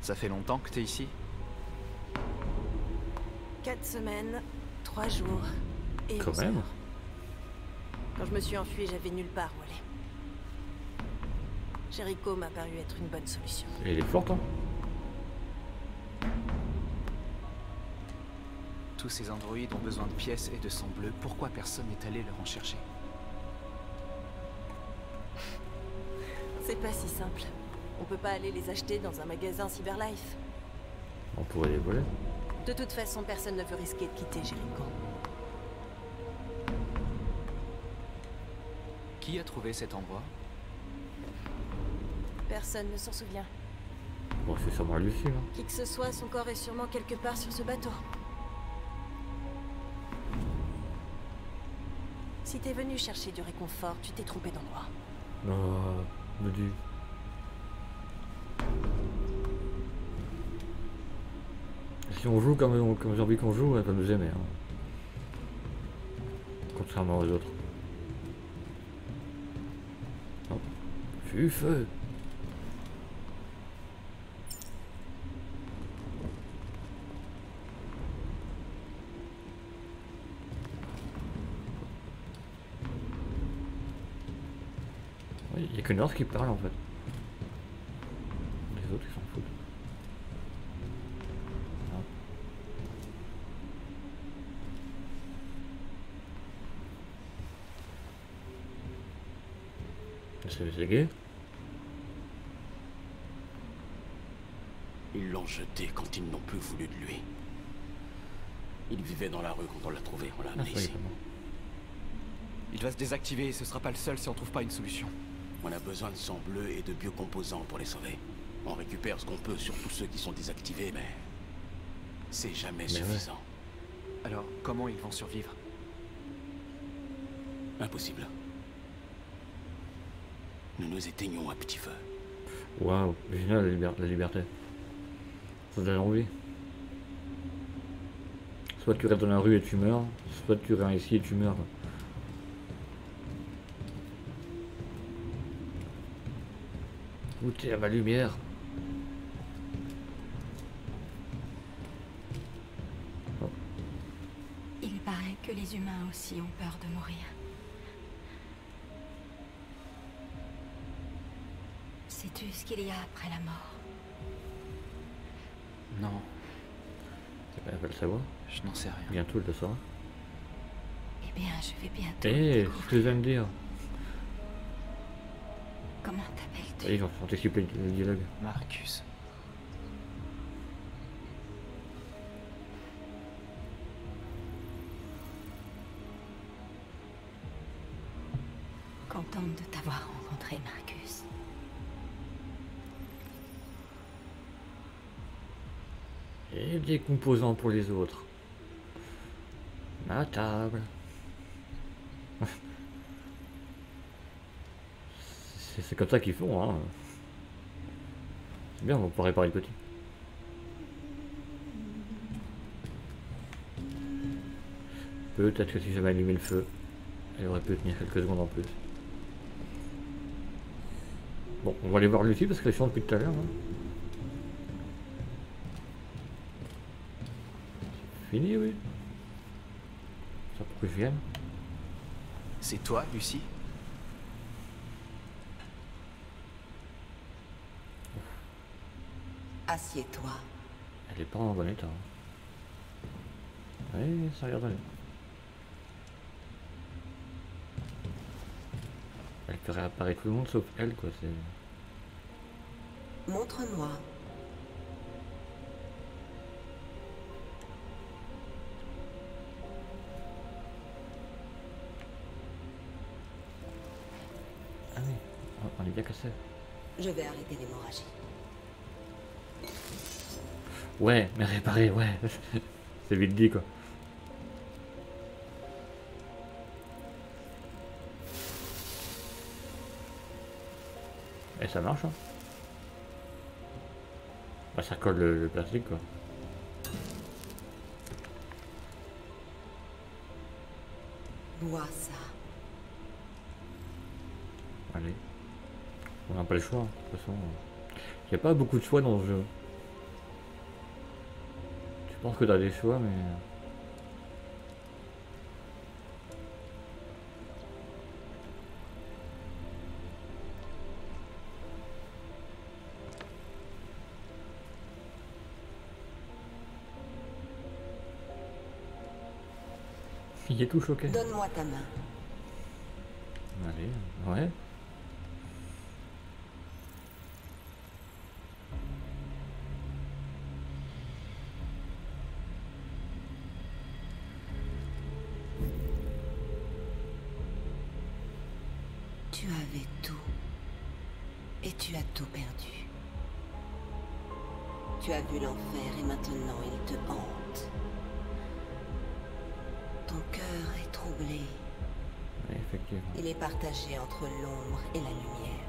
Speaker 6: Ça fait longtemps que t'es ici
Speaker 12: Quatre semaines, trois jours et
Speaker 1: Quand même.
Speaker 12: heures. Quand je me suis enfui, j'avais nulle part où aller. Jericho m'a paru être une bonne solution.
Speaker 1: Et il est fort,
Speaker 6: Tous ces androïdes ont besoin de pièces et de sang bleu. Pourquoi personne n'est allé leur en chercher
Speaker 12: C'est pas si simple. On peut pas aller les acheter dans un magasin Cyberlife.
Speaker 1: On pourrait les voler.
Speaker 12: De toute façon, personne ne veut risquer de quitter Jericho.
Speaker 6: Qui a trouvé cet endroit
Speaker 12: Personne ne s'en souvient.
Speaker 1: Bon, c'est sûrement Lucie, là.
Speaker 12: Qui que ce soit, son corps est sûrement quelque part sur ce bateau. Si t'es venu chercher du réconfort, tu t'es trompé d'endroit.
Speaker 1: Non, me dis. Si on joue comme, comme j'ai envie qu'on joue, elle va nous aimer. hein. Contrairement aux autres. Hop. Fus feu. Oui, il n'y a que North qui parle en fait. Les autres ils s'en foutent. Hop. C'est gay?
Speaker 3: Ils l'ont jeté quand ils n'ont plus voulu de lui. Il vivait dans la rue quand on l'a trouvé, on l'a
Speaker 1: Ah,
Speaker 3: amené
Speaker 1: est,
Speaker 3: ici.
Speaker 6: Il va se désactiver et ce sera pas le seul si on trouve pas une solution.
Speaker 3: On a besoin de sang bleu et de biocomposants pour les sauver. On récupère ce qu'on peut sur tous ceux qui sont désactivés, mais c'est jamais
Speaker 1: Mais ouais.
Speaker 3: suffisant.
Speaker 6: Alors, comment ils vont survivre?
Speaker 3: Impossible. Nous nous éteignons à petit feu.
Speaker 1: Waouh, génial la, liber- la liberté. Ça donne envie. Soit tu restes dans la rue et tu meurs, soit tu restes ici et tu meurs. À ma lumière
Speaker 13: Il paraît que les humains aussi ont peur de mourir. Sais-tu ce qu'il y a après la mort?
Speaker 6: Non,
Speaker 1: Elle va le savoir?
Speaker 6: je n'en sais rien.
Speaker 1: Bientôt elle le saura.
Speaker 13: Eh bien, je vais bientôt
Speaker 1: Eh,
Speaker 13: découvrir.
Speaker 1: ce que je viens de dire. Allez, j'en anticiper le dialogue.
Speaker 6: Marcus.
Speaker 12: Contente de t'avoir rencontré, Marcus.
Speaker 1: Et des composants pour les autres. Ma table. C'est- comme ça qu'ils font, hein. C'est bien, on pouvoir réparer le petit. Peut-être que si j'avais allumé le feu, elle aurait pu tenir quelques secondes en plus. Bon, on va aller voir Lucie parce qu'elle chante depuis tout à l'heure. hein. Fini, oui. Ça pour que je vienne.
Speaker 6: C'est toi, Lucie?
Speaker 5: Assieds-toi.
Speaker 1: Elle est pas en bon état. hein. Oui, ça regarde. Elle ferait apparaître tout le monde sauf elle, quoi. C'est.
Speaker 5: Montre-moi.
Speaker 1: Ah oui, on est bien cassé.
Speaker 5: Je vais arrêter l'hémorragie.
Speaker 1: Ouais, mais réparer, ouais. C'est vite dit, quoi. Et ça marche, hein. Bah, ça colle le, le plastique, quoi.
Speaker 5: Bois ça.
Speaker 1: Allez. On n'a pas le choix, hein, de toute façon. Il n'y a pas beaucoup de choix dans le jeu. Tu penses que t'as des choix, mais... Il est tout choqué.
Speaker 5: Donne-moi ta main.
Speaker 1: Allez, ouais.
Speaker 5: Entre l'ombre et la lumière.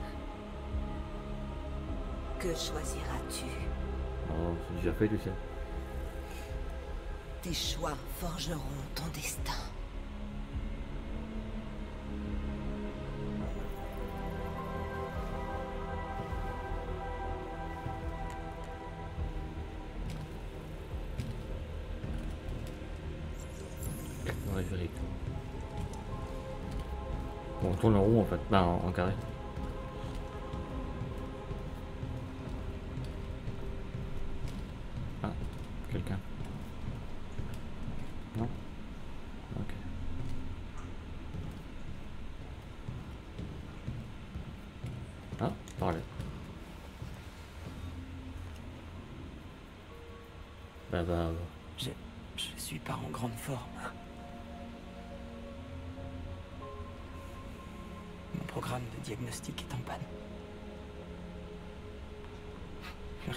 Speaker 5: Que choisiras-tu?
Speaker 1: Oh, c'est déjà fait, sais.
Speaker 5: Tes choix forgeront ton destin.
Speaker 1: Fait.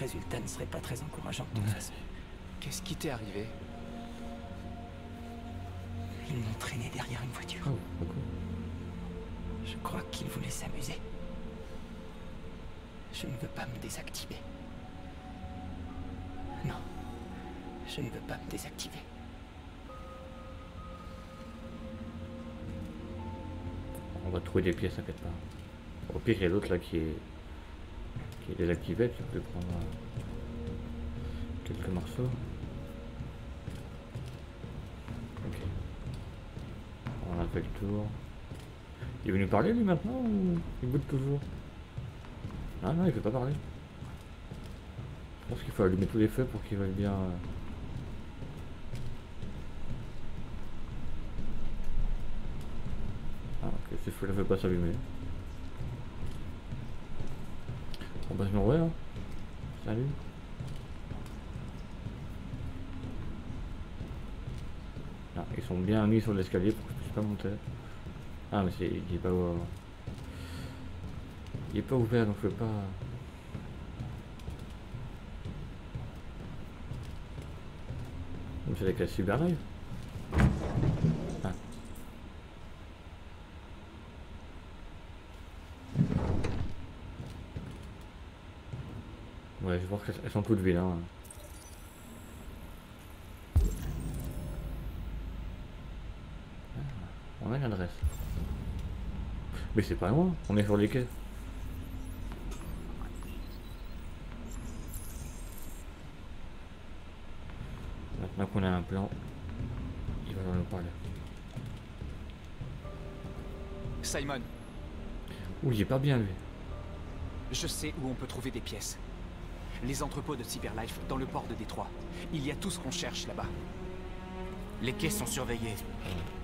Speaker 14: Résultat ne serait pas très encourageant de toute façon.
Speaker 6: Qu'est-ce qui t'est arrivé?
Speaker 14: Ils m'ont traîné derrière une voiture. Je crois qu'ils voulaient s'amuser. Je ne veux pas me désactiver. Non, je ne veux pas me désactiver.
Speaker 1: On va trouver des pièces, t'inquiète pas. Au pire, il y a l'autre là qui est, qui est désactivé, tu peux prendre euh, quelques morceaux. Ok. On a fait le tour. Il est venu parler lui maintenant ou il boude toujours? Ah non, il veut pas parler. Je pense qu'il faut allumer tous les feux pour qu'il veuille bien. euh, Ah ok, ces feux ne veulent pas s'allumer. Nourrir. Hein. Salut. Ah, ils sont bien mis sur l'escalier pour que je puisse pas monter. Ah mais c'est. Il est pas ouvert. Il est pas ouvert donc je peux pas. C'est avec la Cyber ah. Ouais, Hein. On a l'adresse. Mais c'est pas loin, on est sur les quais. Maintenant qu'on a un plan, il va nous parler.
Speaker 6: Simon.
Speaker 1: Ouh, il est pas bien lui.
Speaker 6: Je sais où on peut trouver des pièces. Les entrepôts de Cyberlife dans le port de Détroit. Il y a tout ce qu'on cherche là-bas.
Speaker 10: Les quais sont surveillés.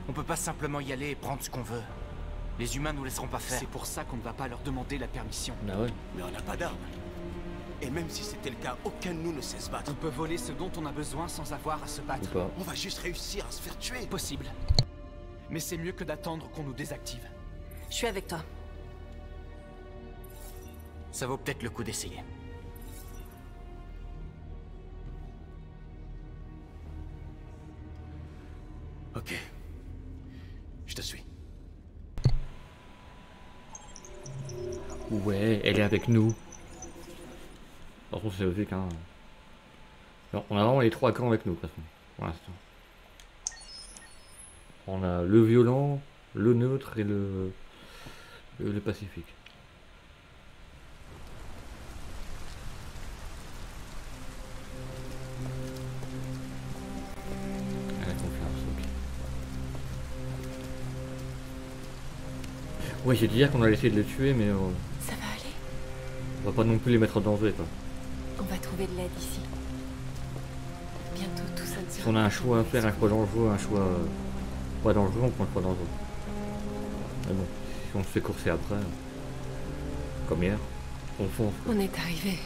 Speaker 10: On peut pas simplement y aller et prendre ce qu'on veut. Les humains nous laisseront pas faire.
Speaker 6: C'est pour ça qu'on ne va pas leur demander la permission.
Speaker 1: Bah ouais.
Speaker 3: Mais on n'a pas d'armes. Et même si c'était le cas, aucun de nous ne sait se battre.
Speaker 6: On peut voler ce dont on a besoin sans avoir à se battre.
Speaker 3: On va juste réussir à se faire tuer.
Speaker 6: Possible. Mais c'est mieux que d'attendre qu'on nous désactive.
Speaker 15: Je suis avec toi.
Speaker 10: Ça vaut peut-être le coup d'essayer.
Speaker 1: Avec nous. Par contre, c'est logique, hein. Alors, on a vraiment les trois camps avec nous, de toute façon, pour l'instant. On a le violent, le neutre et le, le, le pacifique. Ouais, j'ai dit hier qu'on allait essayer de les tuer, mais euh,
Speaker 12: Ça va
Speaker 1: on va pas non plus les mettre en danger, quoi.
Speaker 12: On va trouver de l'aide ici. Bientôt tout ça ne
Speaker 1: Si on a un choix à faire, un choix dangereux, un choix euh, pas dangereux, on prend le choix dangereux. Mais bon, si on se fait courser après, comme hier, on fonce. quoi.
Speaker 12: On est arrivé.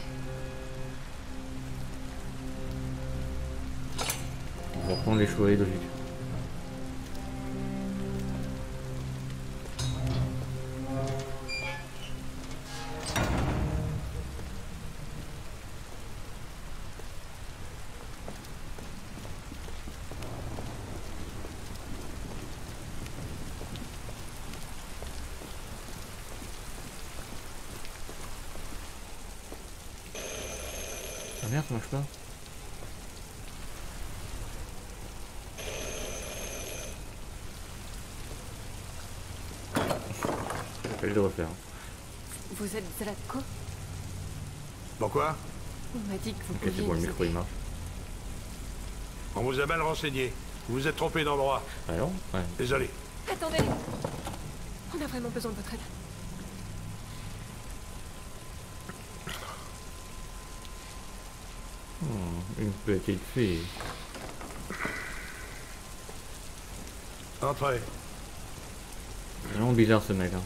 Speaker 1: On va prendre les choix logiques. Merde, ça marche pas. Je vais le refaire.
Speaker 12: Vous êtes Zlatko
Speaker 16: Pourquoi?
Speaker 12: On m'a dit que vous
Speaker 1: Ok, c'est
Speaker 12: pouviez
Speaker 1: bon, le micro il marche.
Speaker 16: On vous a mal renseigné. Vous vous êtes trompé d'endroit.
Speaker 1: Ah non? Ouais.
Speaker 16: Désolé.
Speaker 12: Attendez On a vraiment besoin de votre aide.
Speaker 1: Hmm, une petite fille.
Speaker 16: Entrez.
Speaker 1: C'est vraiment bizarre ce mec. Hein.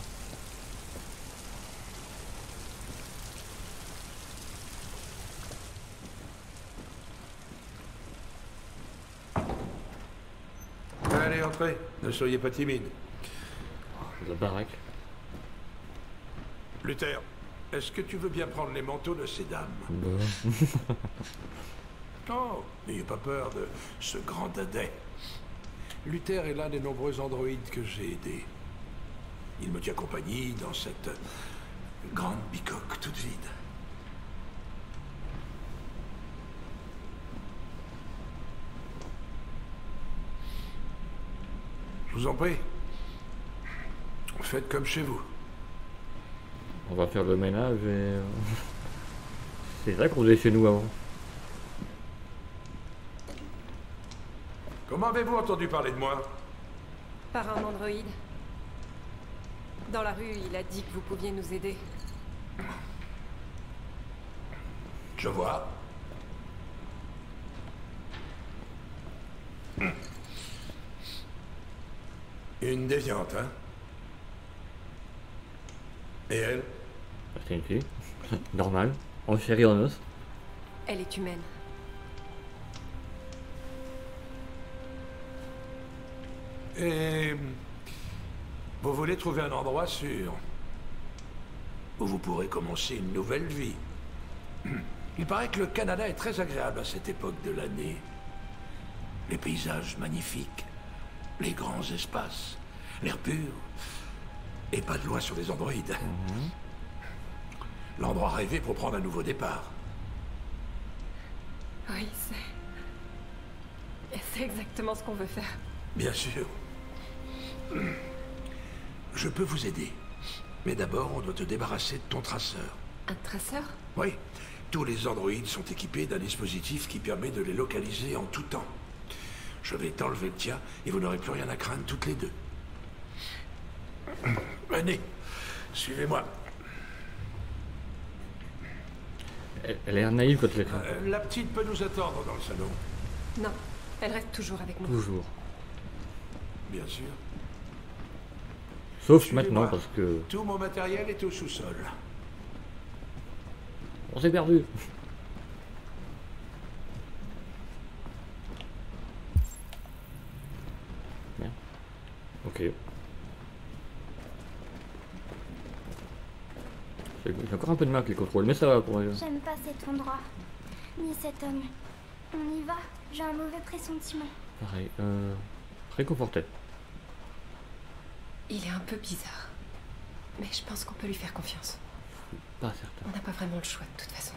Speaker 16: Allez, entrez. Ne soyez pas timide.
Speaker 1: La baraque.
Speaker 16: Luther, est-ce que tu veux bien prendre les manteaux de ces dames?
Speaker 1: Bon.
Speaker 16: Oh, n'ayez pas peur de ce grand dadais. Luther est l'un des nombreux androïdes que j'ai aidés. Il me tient compagnie dans cette grande bicoque toute vide. Je vous en prie. Faites comme chez vous.
Speaker 1: On va faire le ménage et... euh, C'est vrai qu'on faisait chez nous avant.
Speaker 16: Comment avez-vous entendu parler de moi
Speaker 12: Par un androïde. Dans la rue, il a dit que vous pouviez nous aider.
Speaker 16: Je vois. Une déviante, hein Et elle?
Speaker 1: C'est une fille. Normal. En chair et en os.
Speaker 12: Elle est humaine.
Speaker 16: Et vous voulez trouver un endroit sûr où vous pourrez commencer une nouvelle vie. Il paraît que le Canada est très agréable à cette époque de l'année. Les paysages magnifiques, les grands espaces, l'air pur, et pas de loi sur les androïdes. L'endroit rêvé pour prendre un nouveau départ.
Speaker 12: Oui, c'est. C'est exactement ce qu'on veut faire.
Speaker 16: Bien sûr. Je peux vous aider. Mais d'abord, on doit te débarrasser de ton traceur.
Speaker 12: Un traceur?
Speaker 16: Oui. Tous les androïdes sont équipés d'un dispositif qui permet de les localiser en tout temps. Je vais t'enlever le tien et vous n'aurez plus rien à craindre toutes les deux. Venez, suivez-moi.
Speaker 1: Elle, l'air naïve quand elle est fait.
Speaker 16: Euh, la petite peut nous attendre dans le salon.
Speaker 12: Non, elle reste toujours avec nous.
Speaker 1: Toujours.
Speaker 16: Bien sûr.
Speaker 1: Sauf maintenant parce que.
Speaker 16: Tout mon matériel est au sous-sol.
Speaker 1: On s'est perdu. Merde. Ok. J'ai j'ai encore un peu de mal avec les contrôles, mais ça va pour elle.
Speaker 13: J'aime pas cet endroit, ni cet homme. On y va, j'ai un mauvais pressentiment.
Speaker 1: Pareil. Euh, réconforté.
Speaker 12: Il est un peu bizarre. Mais je pense qu'on peut lui faire confiance.
Speaker 1: Pas certain.
Speaker 12: On n'a pas vraiment le choix de toute façon.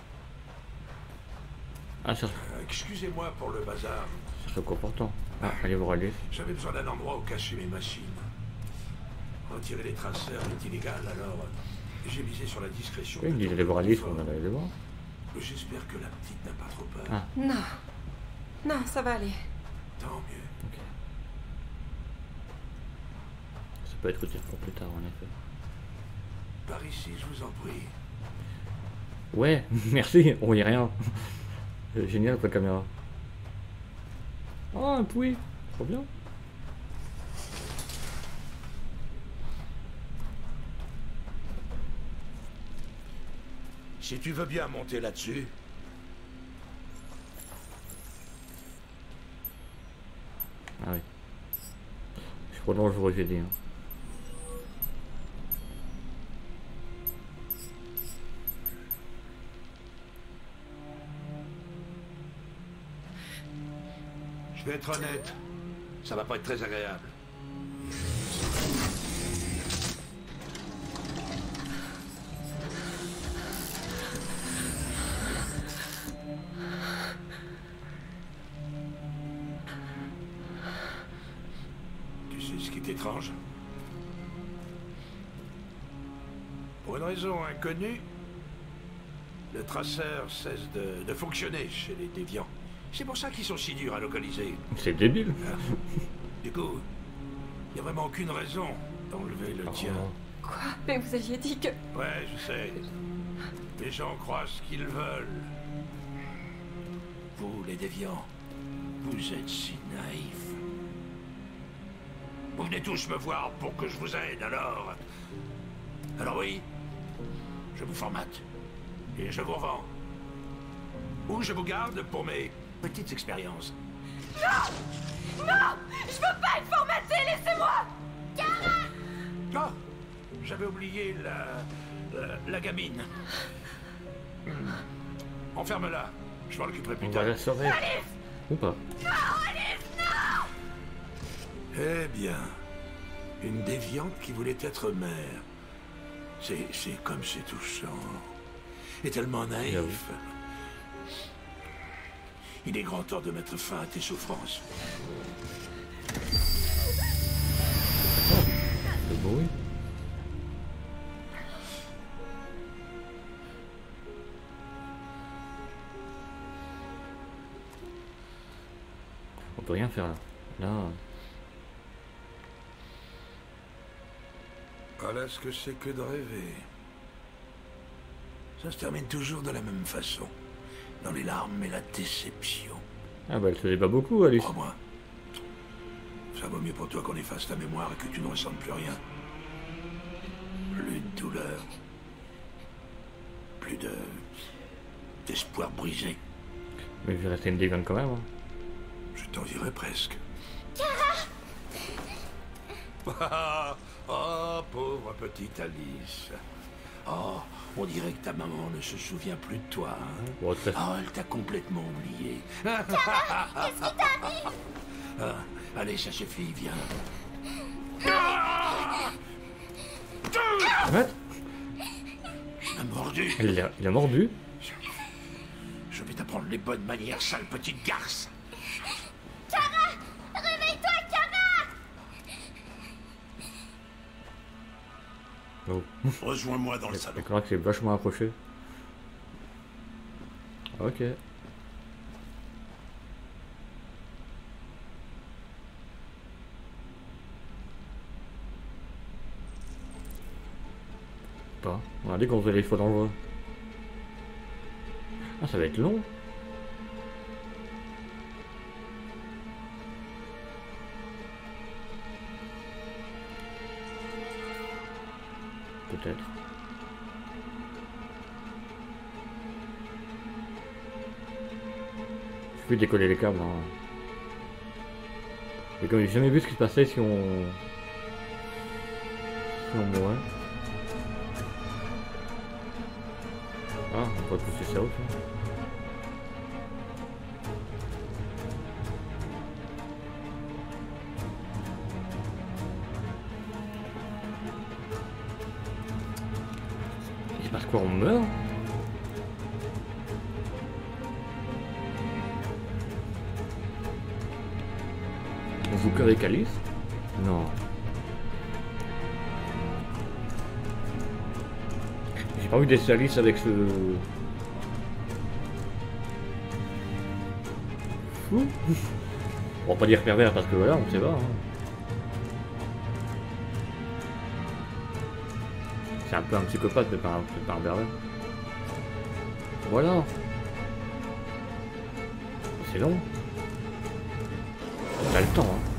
Speaker 1: Ah, ça
Speaker 16: Euh, Excusez-moi pour le bazar.
Speaker 1: serait comportant. Ah, allez voir Alice.
Speaker 16: J'avais besoin d'un endroit où cacher mes machines. Retirer les traceurs est illégal, alors euh, j'ai misé sur la discrétion.
Speaker 1: Oui, il me dit d'aller voir Alice, on allait les voir.
Speaker 16: J'espère que la petite n'a pas trop peur.
Speaker 1: Ah.
Speaker 12: Non. Non, ça va aller.
Speaker 16: Tant mieux.
Speaker 1: Peut être utile pour plus tard, en effet.
Speaker 16: Par ici, je vous en prie.
Speaker 1: Ouais, merci, on voyait rien. C'est Génial la caméra. Oh, un pouille, trop bien.
Speaker 16: Si tu veux bien monter là-dessus.
Speaker 1: Ah oui. Je crois dangereux, j'ai dit. hein.
Speaker 16: Être honnête. Ça va pas être très agréable. Tu sais ce qui est étrange? Pour une raison inconnue, le traceur cesse de fonctionner chez les déviants. C'est pour ça qu'ils sont si durs à localiser.
Speaker 1: C'est débile.
Speaker 16: Du coup, il n'y a vraiment aucune raison d'enlever le tien.
Speaker 12: Quoi? Mais vous aviez dit que.
Speaker 16: Ouais, je sais. Les gens croient ce qu'ils veulent. Vous, les déviants, vous êtes si naïfs. Vous venez tous me voir pour que je vous aide, alors... Alors oui, je vous formate. Et je vous revends. Ou je vous garde pour mes petites expériences.
Speaker 17: Non Non Je veux pas être formaté, laissez-moi
Speaker 16: Ah J'avais oublié la, la, la gamine. Hmm. Enferme-la. Je m'en occuperai plus
Speaker 1: On
Speaker 16: tard.
Speaker 1: va la sauver. Ou pas.
Speaker 17: Non, Alice, non
Speaker 16: Eh bien, une déviante qui voulait être mère. C'est, c'est comme c'est touchant. Et tellement naïf. Il est grand temps de mettre fin à tes souffrances.
Speaker 1: Le bruit. On peut rien faire là. Là.
Speaker 16: Voilà ce que c'est que de rêver. Ça se termine toujours de la même façon. Dans les larmes et la déception.
Speaker 1: Ah bah elle se débat beaucoup, Alice.
Speaker 16: Crois-moi. Ça vaut mieux pour toi qu'on efface ta mémoire et que tu ne ressentes plus rien. Plus de douleur. plus de... d'espoir brisé.
Speaker 1: Mais je vais rester une déviante quand même. hein.
Speaker 16: Je t'en dirais presque.
Speaker 13: Kara
Speaker 16: Ah, oh, pauvre petite Alice. Oh, on dirait que ta maman ne se souvient plus de toi. Hein oh, elle t'a complètement oublié.
Speaker 13: Qu'est-ce qui t'arrive
Speaker 16: Ah, allez, ça suffit, viens.
Speaker 1: Arrête
Speaker 16: Il m'a mordu.
Speaker 1: il a, il a mordu.
Speaker 16: Je vais t'apprendre les bonnes manières, sale petite garce.
Speaker 1: Oh.
Speaker 8: Rejoins-moi dans le salon.
Speaker 1: Je crois que c'est vachement approché. Ok. Pas. On a dit qu'on faisait les faux dangereux. Ah, ça va être long. Peux décoller les câbles. Hein. Et comme j'ai jamais vu ce qui se passait si on... Si on mourait. Ah, on pourrait pousser ça aussi. Passe quoi On meurt? Non. J'ai pas envie de laisser Alice avec ce... Fou On va pas dire pervers parce que voilà, on sait pas. hein. C'est un peu un psychopathe, pas un pervers. Voilà. C'est long. On a le temps, hein.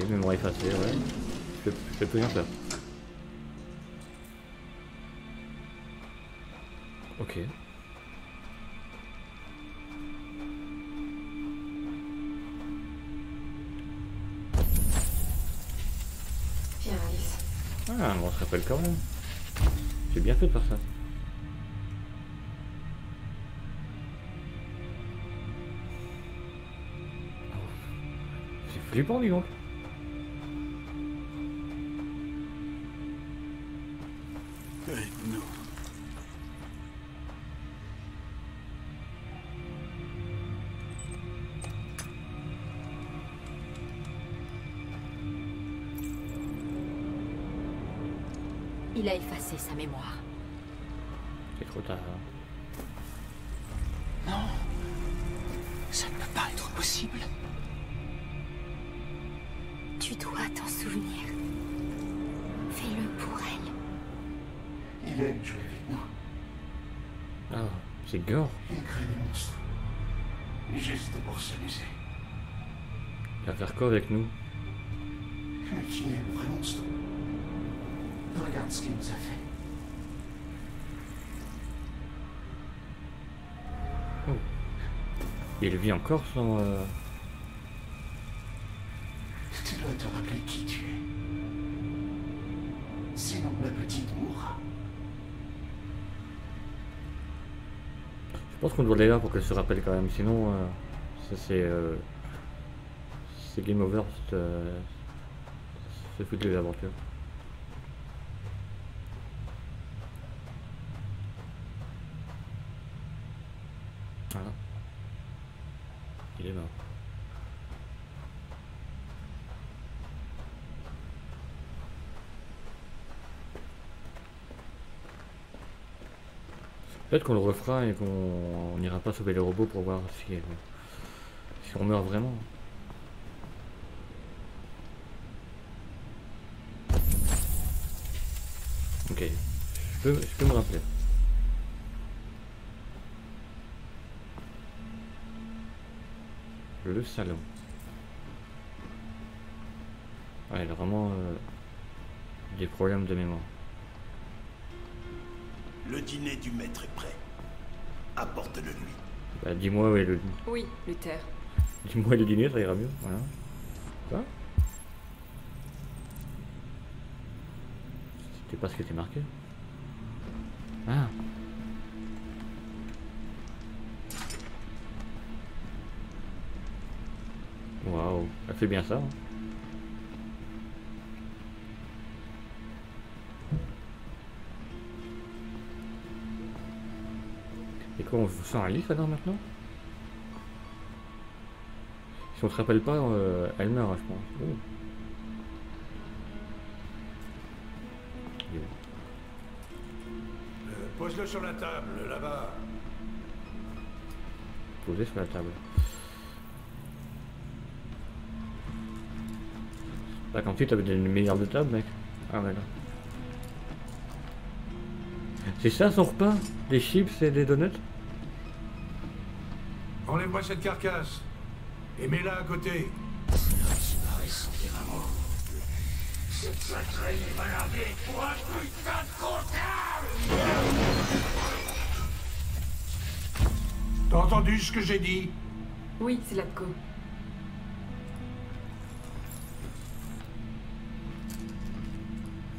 Speaker 1: Ok, mémoire effacée, ouais. Je peux, je peux plus rien faire. Ok. Ah, on se rappelle quand même. J'ai bien fait de faire ça. C'est flippant, dis donc.
Speaker 17: Sa mémoire.
Speaker 1: C'est trop tard.
Speaker 6: Non. Ça ne peut pas être possible.
Speaker 13: Tu dois t'en souvenir. Fais-le pour elle.
Speaker 8: Il aime jouer avec nous.
Speaker 1: Ah, c'est gore.
Speaker 8: Il crée des monstres. Juste pour s'amuser.
Speaker 1: Il va faire quoi avec nous? Il vit encore sans... euh,
Speaker 8: Tu dois te rappeler qui tu es. Sinon, la petite mourra.
Speaker 1: Je pense qu'on doit aller là pour qu'elle se rappelle quand même. Sinon, euh, ça c'est... euh, c'est game over. C'est euh, c'est foutu les aventures. Voilà. Il est mort. Peut-être qu'on le refera et qu'on on n'ira pas sauver les robots pour voir si, si on meurt vraiment. Ok, je peux, me rappeler. Le salon. Ouais, elle a vraiment euh, des problèmes de mémoire.
Speaker 8: Le dîner du maître est prêt. Apporte-le lui.
Speaker 1: Bah, dis-moi où est le...
Speaker 12: Oui, Luther.
Speaker 1: Dis-moi le dîner, ça ira mieux. Voilà. Quoi C'était pas ce qui était marqué? Ah. Waouh, elle fait bien ça. hein. Quoi, on fait un livre alors maintenant Si on se rappelle pas, euh, elle meurt, je pense. Oh.
Speaker 16: Euh, Pose-le sur la table, là-bas.
Speaker 1: Posé sur la table. Bah quand tu t'avais des milliards de tables, mec. Ah ouais, là. C'est ça son repas? Des chips et des donuts?
Speaker 16: Enlève-moi cette carcasse. Et mets-la à côté.
Speaker 17: Cette sacrée est maladée pour un putain de comptable
Speaker 16: T'as entendu ce que j'ai dit?
Speaker 12: Oui, c'est Latko.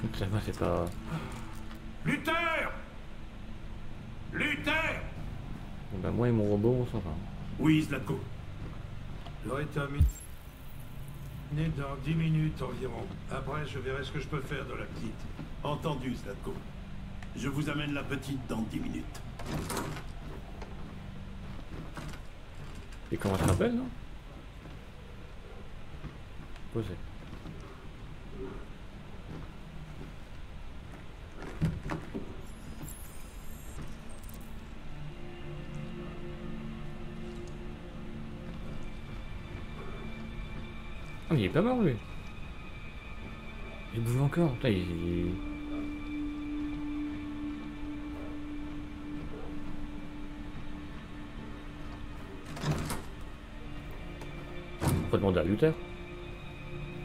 Speaker 1: Donc ça va, c'est pas...
Speaker 16: Luther Luther
Speaker 1: bah moi et mon robot, on s'en va.
Speaker 16: Oui, Zlatko. J'aurai terminé dans 10 minutes environ. Après, je verrai ce que je peux faire de la petite.
Speaker 8: Entendu, Zlatko. Je vous amène la petite dans 10 minutes.
Speaker 1: Et comment ça s'appelle, non? Posé. Il est pas mort lui Il bouge encore, putain il... Faut demander à Luther.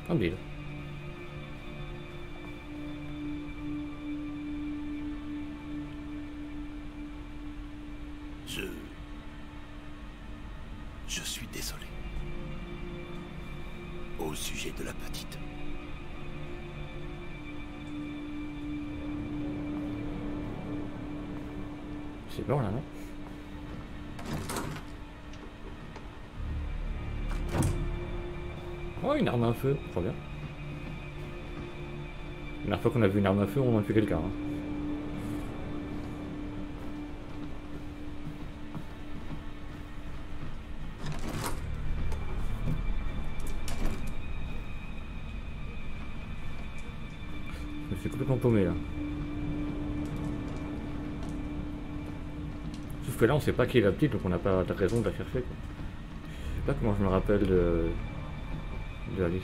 Speaker 1: Ah mais là.
Speaker 8: Je... Je suis désolé. Au sujet de la petite.
Speaker 1: C'est mort là, non Oh, une arme à feu, trop bien. La dernière fois qu'on a vu une arme à feu, on a tué quelqu'un. hein. Là, on sait pas qui est la petite, donc on n'a pas de raison de la chercher. Quoi. Je sais pas comment je me rappelle de, de Alice.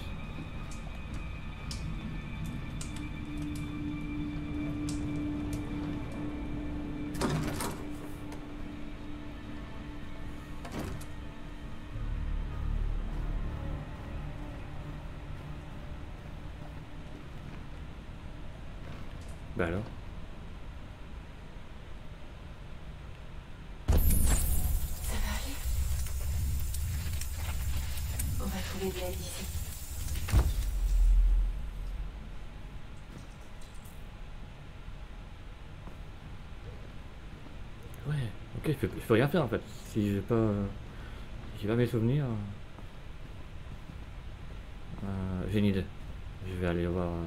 Speaker 1: Peux, rien faire en fait. Si j'ai pas. J'ai pas mes souvenirs. euh, j'ai une idée. Je vais aller voir. euh,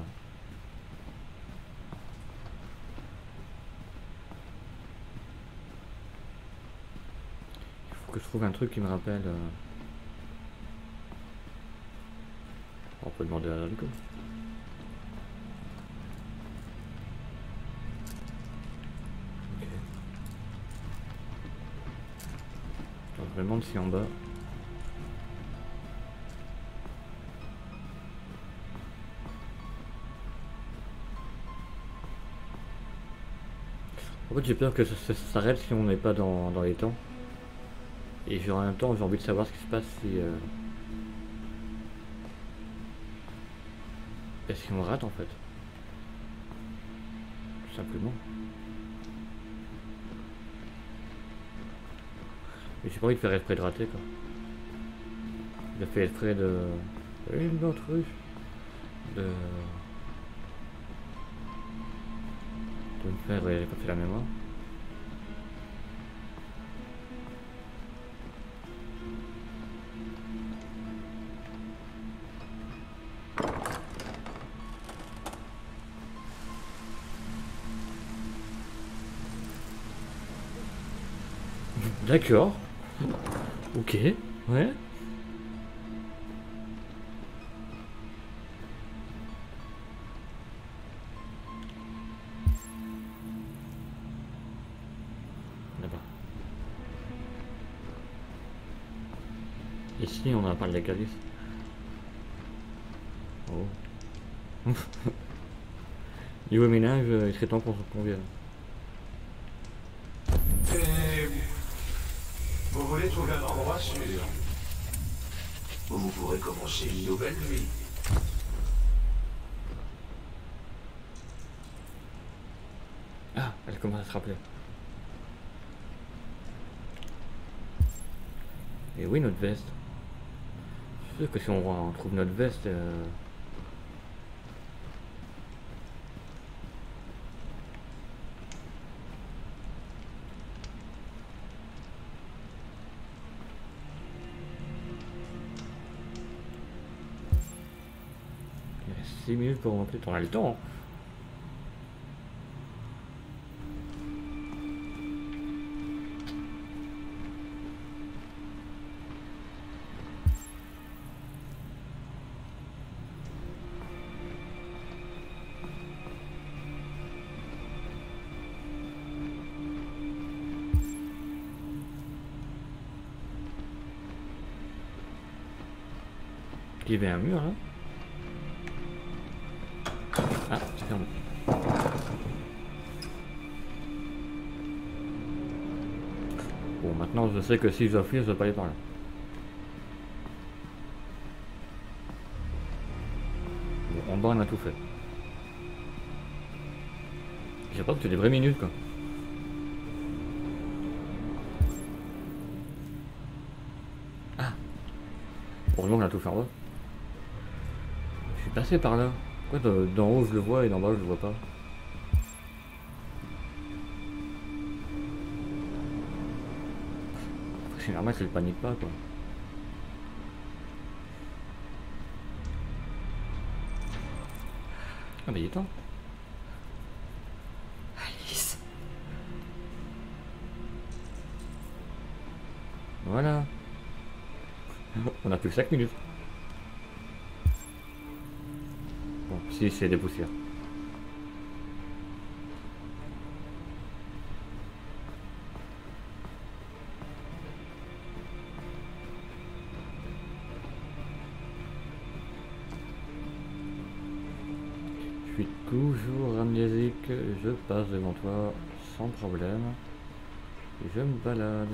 Speaker 1: Il faut que je trouve un truc qui me rappelle. euh, On peut demander à Nico. Si en bas. En fait, j'ai peur que ça, s'arrête si on n'est pas dans, les temps. Et j'ai- en même temps, j'ai envie de savoir ce qui se passe si. Euh... Est-ce qu'on rate en fait? Tout simplement. Et j'ai pas envie de faire exprès de rater quoi. Il a fait exprès de. Une autre rue. De. De me faire. J'ai pas fait la mémoire. D'accord. Ok, ouais. Ici, on n'a pas le calice. Oh. Niveau ménage, il serait temps qu'on se convienne.
Speaker 16: Commencer une nouvelle vie.
Speaker 1: Ah, elle commence à se rappeler. Et oui, notre veste. C'est sûr que si on, on trouve notre veste... euh, 6 minutes pour remonter. On a le temps. hein. Il y un mur là. Sais que si je dois fuir, je dois pas aller par là. Bon, en bas, on a tout fait. Je sais pas que c'est des vraies minutes quoi. Ah Heureusement qu'on a tout fait en bas. Je suis passé par là. Pourquoi de- d'en haut je le vois et d'en bas je le vois pas? C'est normal qu'elle panique pas quoi. Ah bah il est temps.
Speaker 12: Alice.
Speaker 1: Voilà. On a plus que 5 minutes. Bon, si c'est des poussières. Toujours amnésique, je passe devant toi sans problème. Je me balade.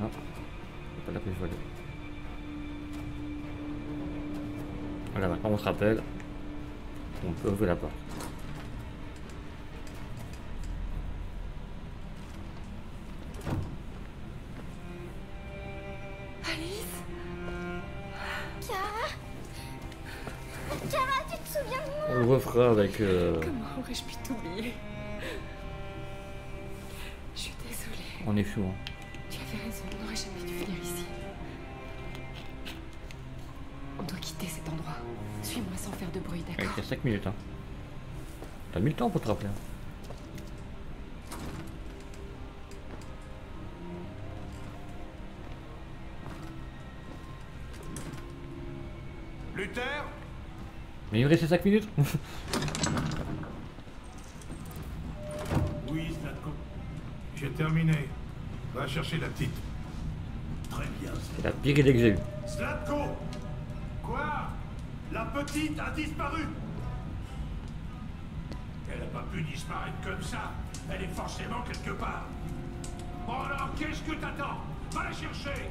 Speaker 1: Non, pas je veux aller. Voilà, maintenant on se rappelle. On peut ouvrir la porte. Refera avec. euh,
Speaker 12: Comment aurais-je pu t'oublier? Je suis désolée.
Speaker 1: On est chaud. hein.
Speaker 12: Tu avais raison, on n'aurait jamais dû venir ici. On doit quitter cet endroit. Suis-moi sans faire de bruit,
Speaker 1: Il
Speaker 12: d'accord
Speaker 1: y a 5 minutes. Hein. T'as mis le temps pour te rappeler. hein. Mais il me restait 5 minutes.
Speaker 16: Oui, Slatko. J'ai terminé. Va chercher la petite. Très bien.
Speaker 1: C'est la pire idée que j'ai eue.
Speaker 16: Slatko Quoi? La petite a disparu Elle n'a pas pu disparaître comme ça. Elle est forcément quelque part. Bon alors, qu'est-ce que t'attends? Va la chercher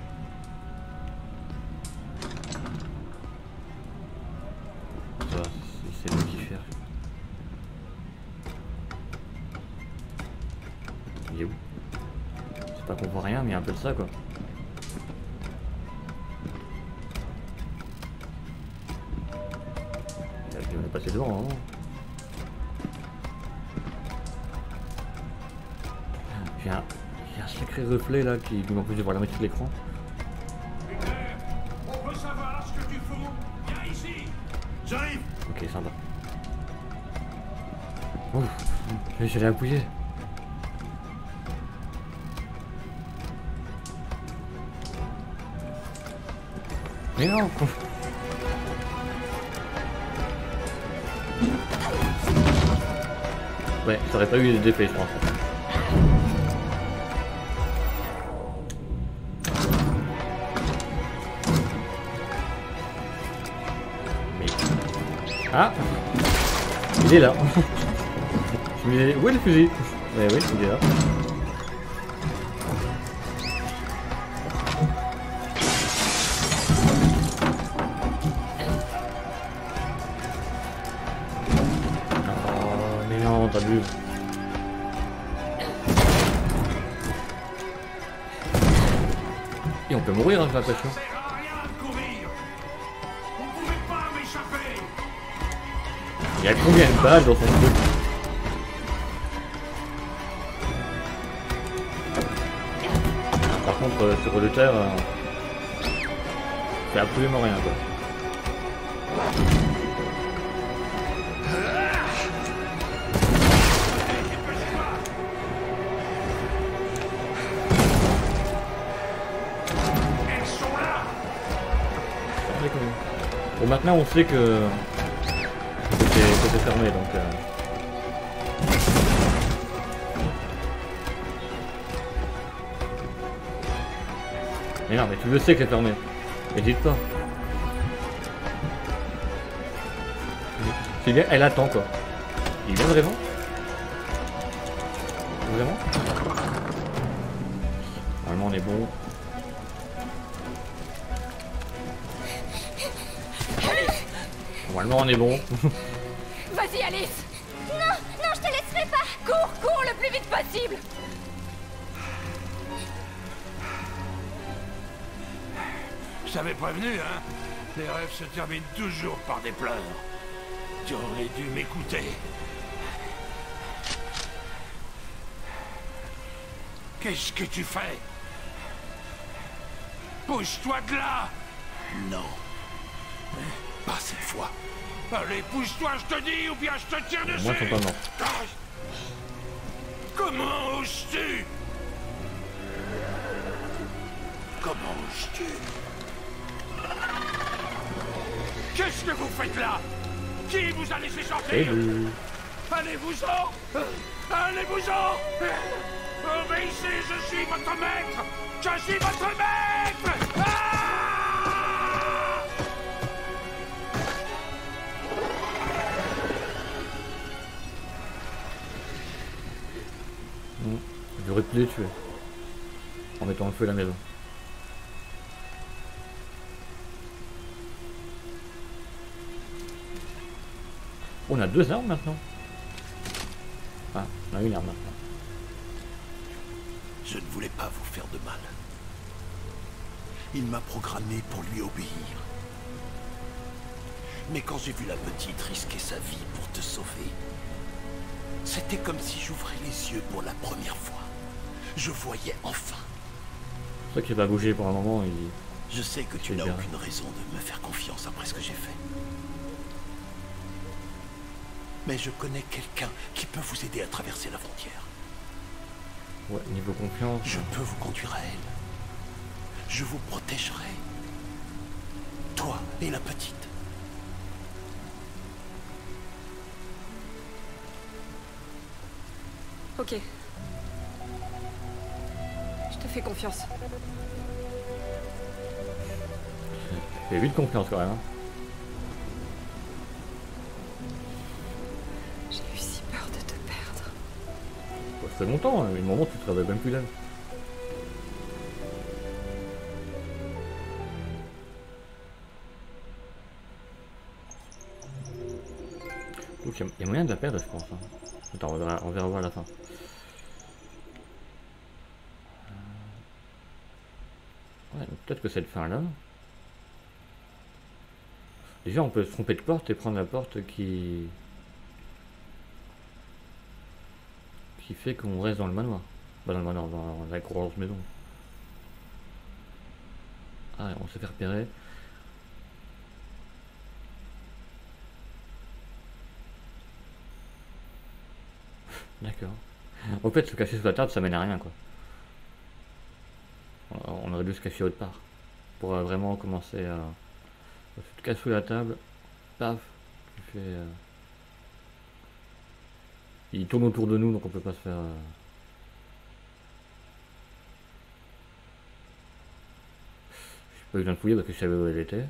Speaker 1: ça quoi. On est passé devant, hein. J'ai un, un sacré reflet là qui m'empêche de voir la moitié de l'écran.
Speaker 18: On veut savoir ce que tu fous. Viens ici. J'arrive.
Speaker 1: Ok, sympa. Ouf, j'allais appuyer. Mais non Ouais, ça aurait pas eu d'effet, je pense. Mais... Ah Il est là Je me disais, où est le fusil? Mais oui, il est là. Peut mourir, hein, j'ai l'impression. Il y a combien de balles dans son truc Par contre, euh, sur le terre, euh, c'est absolument rien quoi. Maintenant on sait que c'est fermé donc. euh, Mais non, mais tu le sais que c'est fermé. N'hésite pas. C'est bien, elle attend quoi. Il vient Vraiment On est bon.
Speaker 19: Vas-y, Alice Non, non, je te laisserai pas Cours, cours le plus vite possible
Speaker 16: Je t'avais prévenu, hein Les rêves se terminent toujours par des pleurs. Tu aurais dû m'écouter. Qu'est-ce que tu fais? Pousse-toi de là
Speaker 3: Non.
Speaker 16: Allez, pousse-toi, je te dis, ou bien je te tire dessus.
Speaker 1: Moi, sont pas morts.
Speaker 16: Ah Comment oses-tu? Comment oses-tu? Qu'est-ce que vous faites là? Qui vous a laissé sortir. Allez-vous-en. Allez-vous-en. Obéissez, je suis votre maître. Je suis votre maître
Speaker 1: les tuer. En mettant le feu à la maison. On a deux armes maintenant. Ah, on a une arme maintenant.
Speaker 3: Je ne voulais pas vous faire de mal. Il m'a programmé pour lui obéir. Mais quand j'ai vu la petite risquer sa vie pour te sauver, c'était comme si j'ouvrais les yeux pour la première fois. Je voyais enfin.
Speaker 1: C'est ça qu'il va bouger pour un moment. Il...
Speaker 3: Je sais que tu n'as aucune raison de me faire confiance après ce que j'ai fait. Mais je connais quelqu'un qui peut vous aider à traverser la frontière.
Speaker 1: Ouais, niveau confiance.
Speaker 3: Je peux vous conduire à elle. Je vous protégerai. Toi et la petite.
Speaker 12: Ok. Je te fais confiance.
Speaker 1: J'ai vite confiance quand même. hein.
Speaker 12: J'ai eu si peur de te perdre.
Speaker 1: Ça fait longtemps, hein, mais le moment tu te réveilles même plus d'elle. Donc il y, a- il y a moyen de la perdre je pense. hein. Attends, on verra, on verra voir à la fin. Euh, Ouais, peut-être que cette fin-là... Déjà, on peut se tromper de porte et prendre la porte qui... Qui fait qu'on reste dans le manoir. Bah, dans le manoir, dans la grosse maison. Ah, on s'est fait repérer. D'accord. Au fait, se cacher sous la table, ça mène à rien, quoi. On aurait dû se cacher autre part. Pour euh, vraiment commencer à... Tu te sous la table, paf, tu fais... Euh, il tourne autour de nous, donc on peut pas se faire... Euh, je suis pas eu de fouiller parce que je savais où elle était.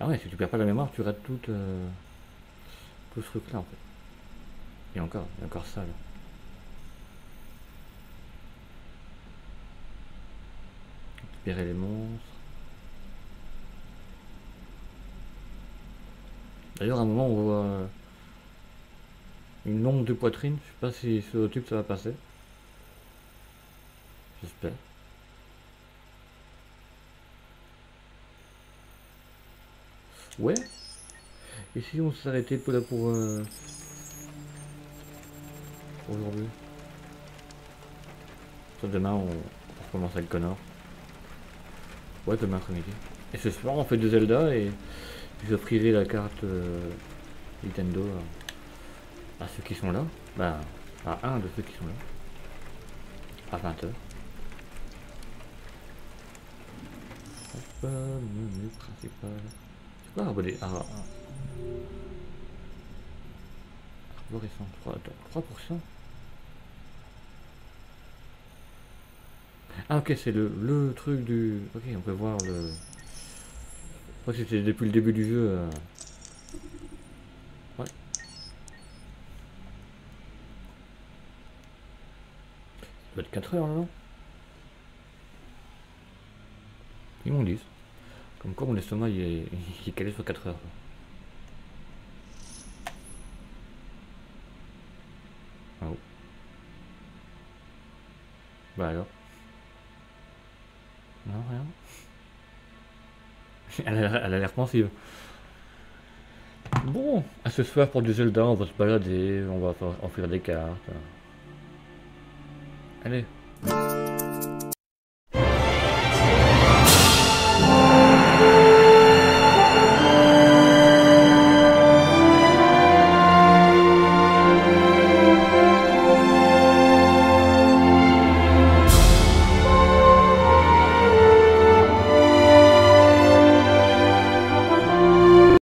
Speaker 1: Ah ouais, si tu perds pas la mémoire, tu rates tout, euh, tout ce truc-là en fait. Et encore, et encore ça là. Récupérer les monstres. D'ailleurs, à un moment, on voit euh, une ombre de poitrine. Je sais pas si sur tube ça va passer. J'espère. Ouais. Et si on s'arrêtait pour là pour, euh, aujourd'hui? Demain on, on commence avec Connor. Ouais demain après-midi. Et ce soir on fait de Zelda et j'offrirai la carte euh, Nintendo à, ceux qui sont là. Bah à un de ceux qui sont là. À 20h. Hop, menu principal. Ah, abonné. Ah. Arborescent, 3, 3%. Ah ok, c'est le, le truc du... Ok, on peut voir le... Je crois que c'était depuis le début du jeu. Euh... Ouais. Ça doit être 4 heures, non? Ils m'ont dit. Comme quoi mon estomac il est, calé sur 4 heures. Oh. Bah alors? Non, rien. elle a l'air pensive. Bon, à ce soir pour du Zelda, on va se balader, on va offrir des cartes. Allez.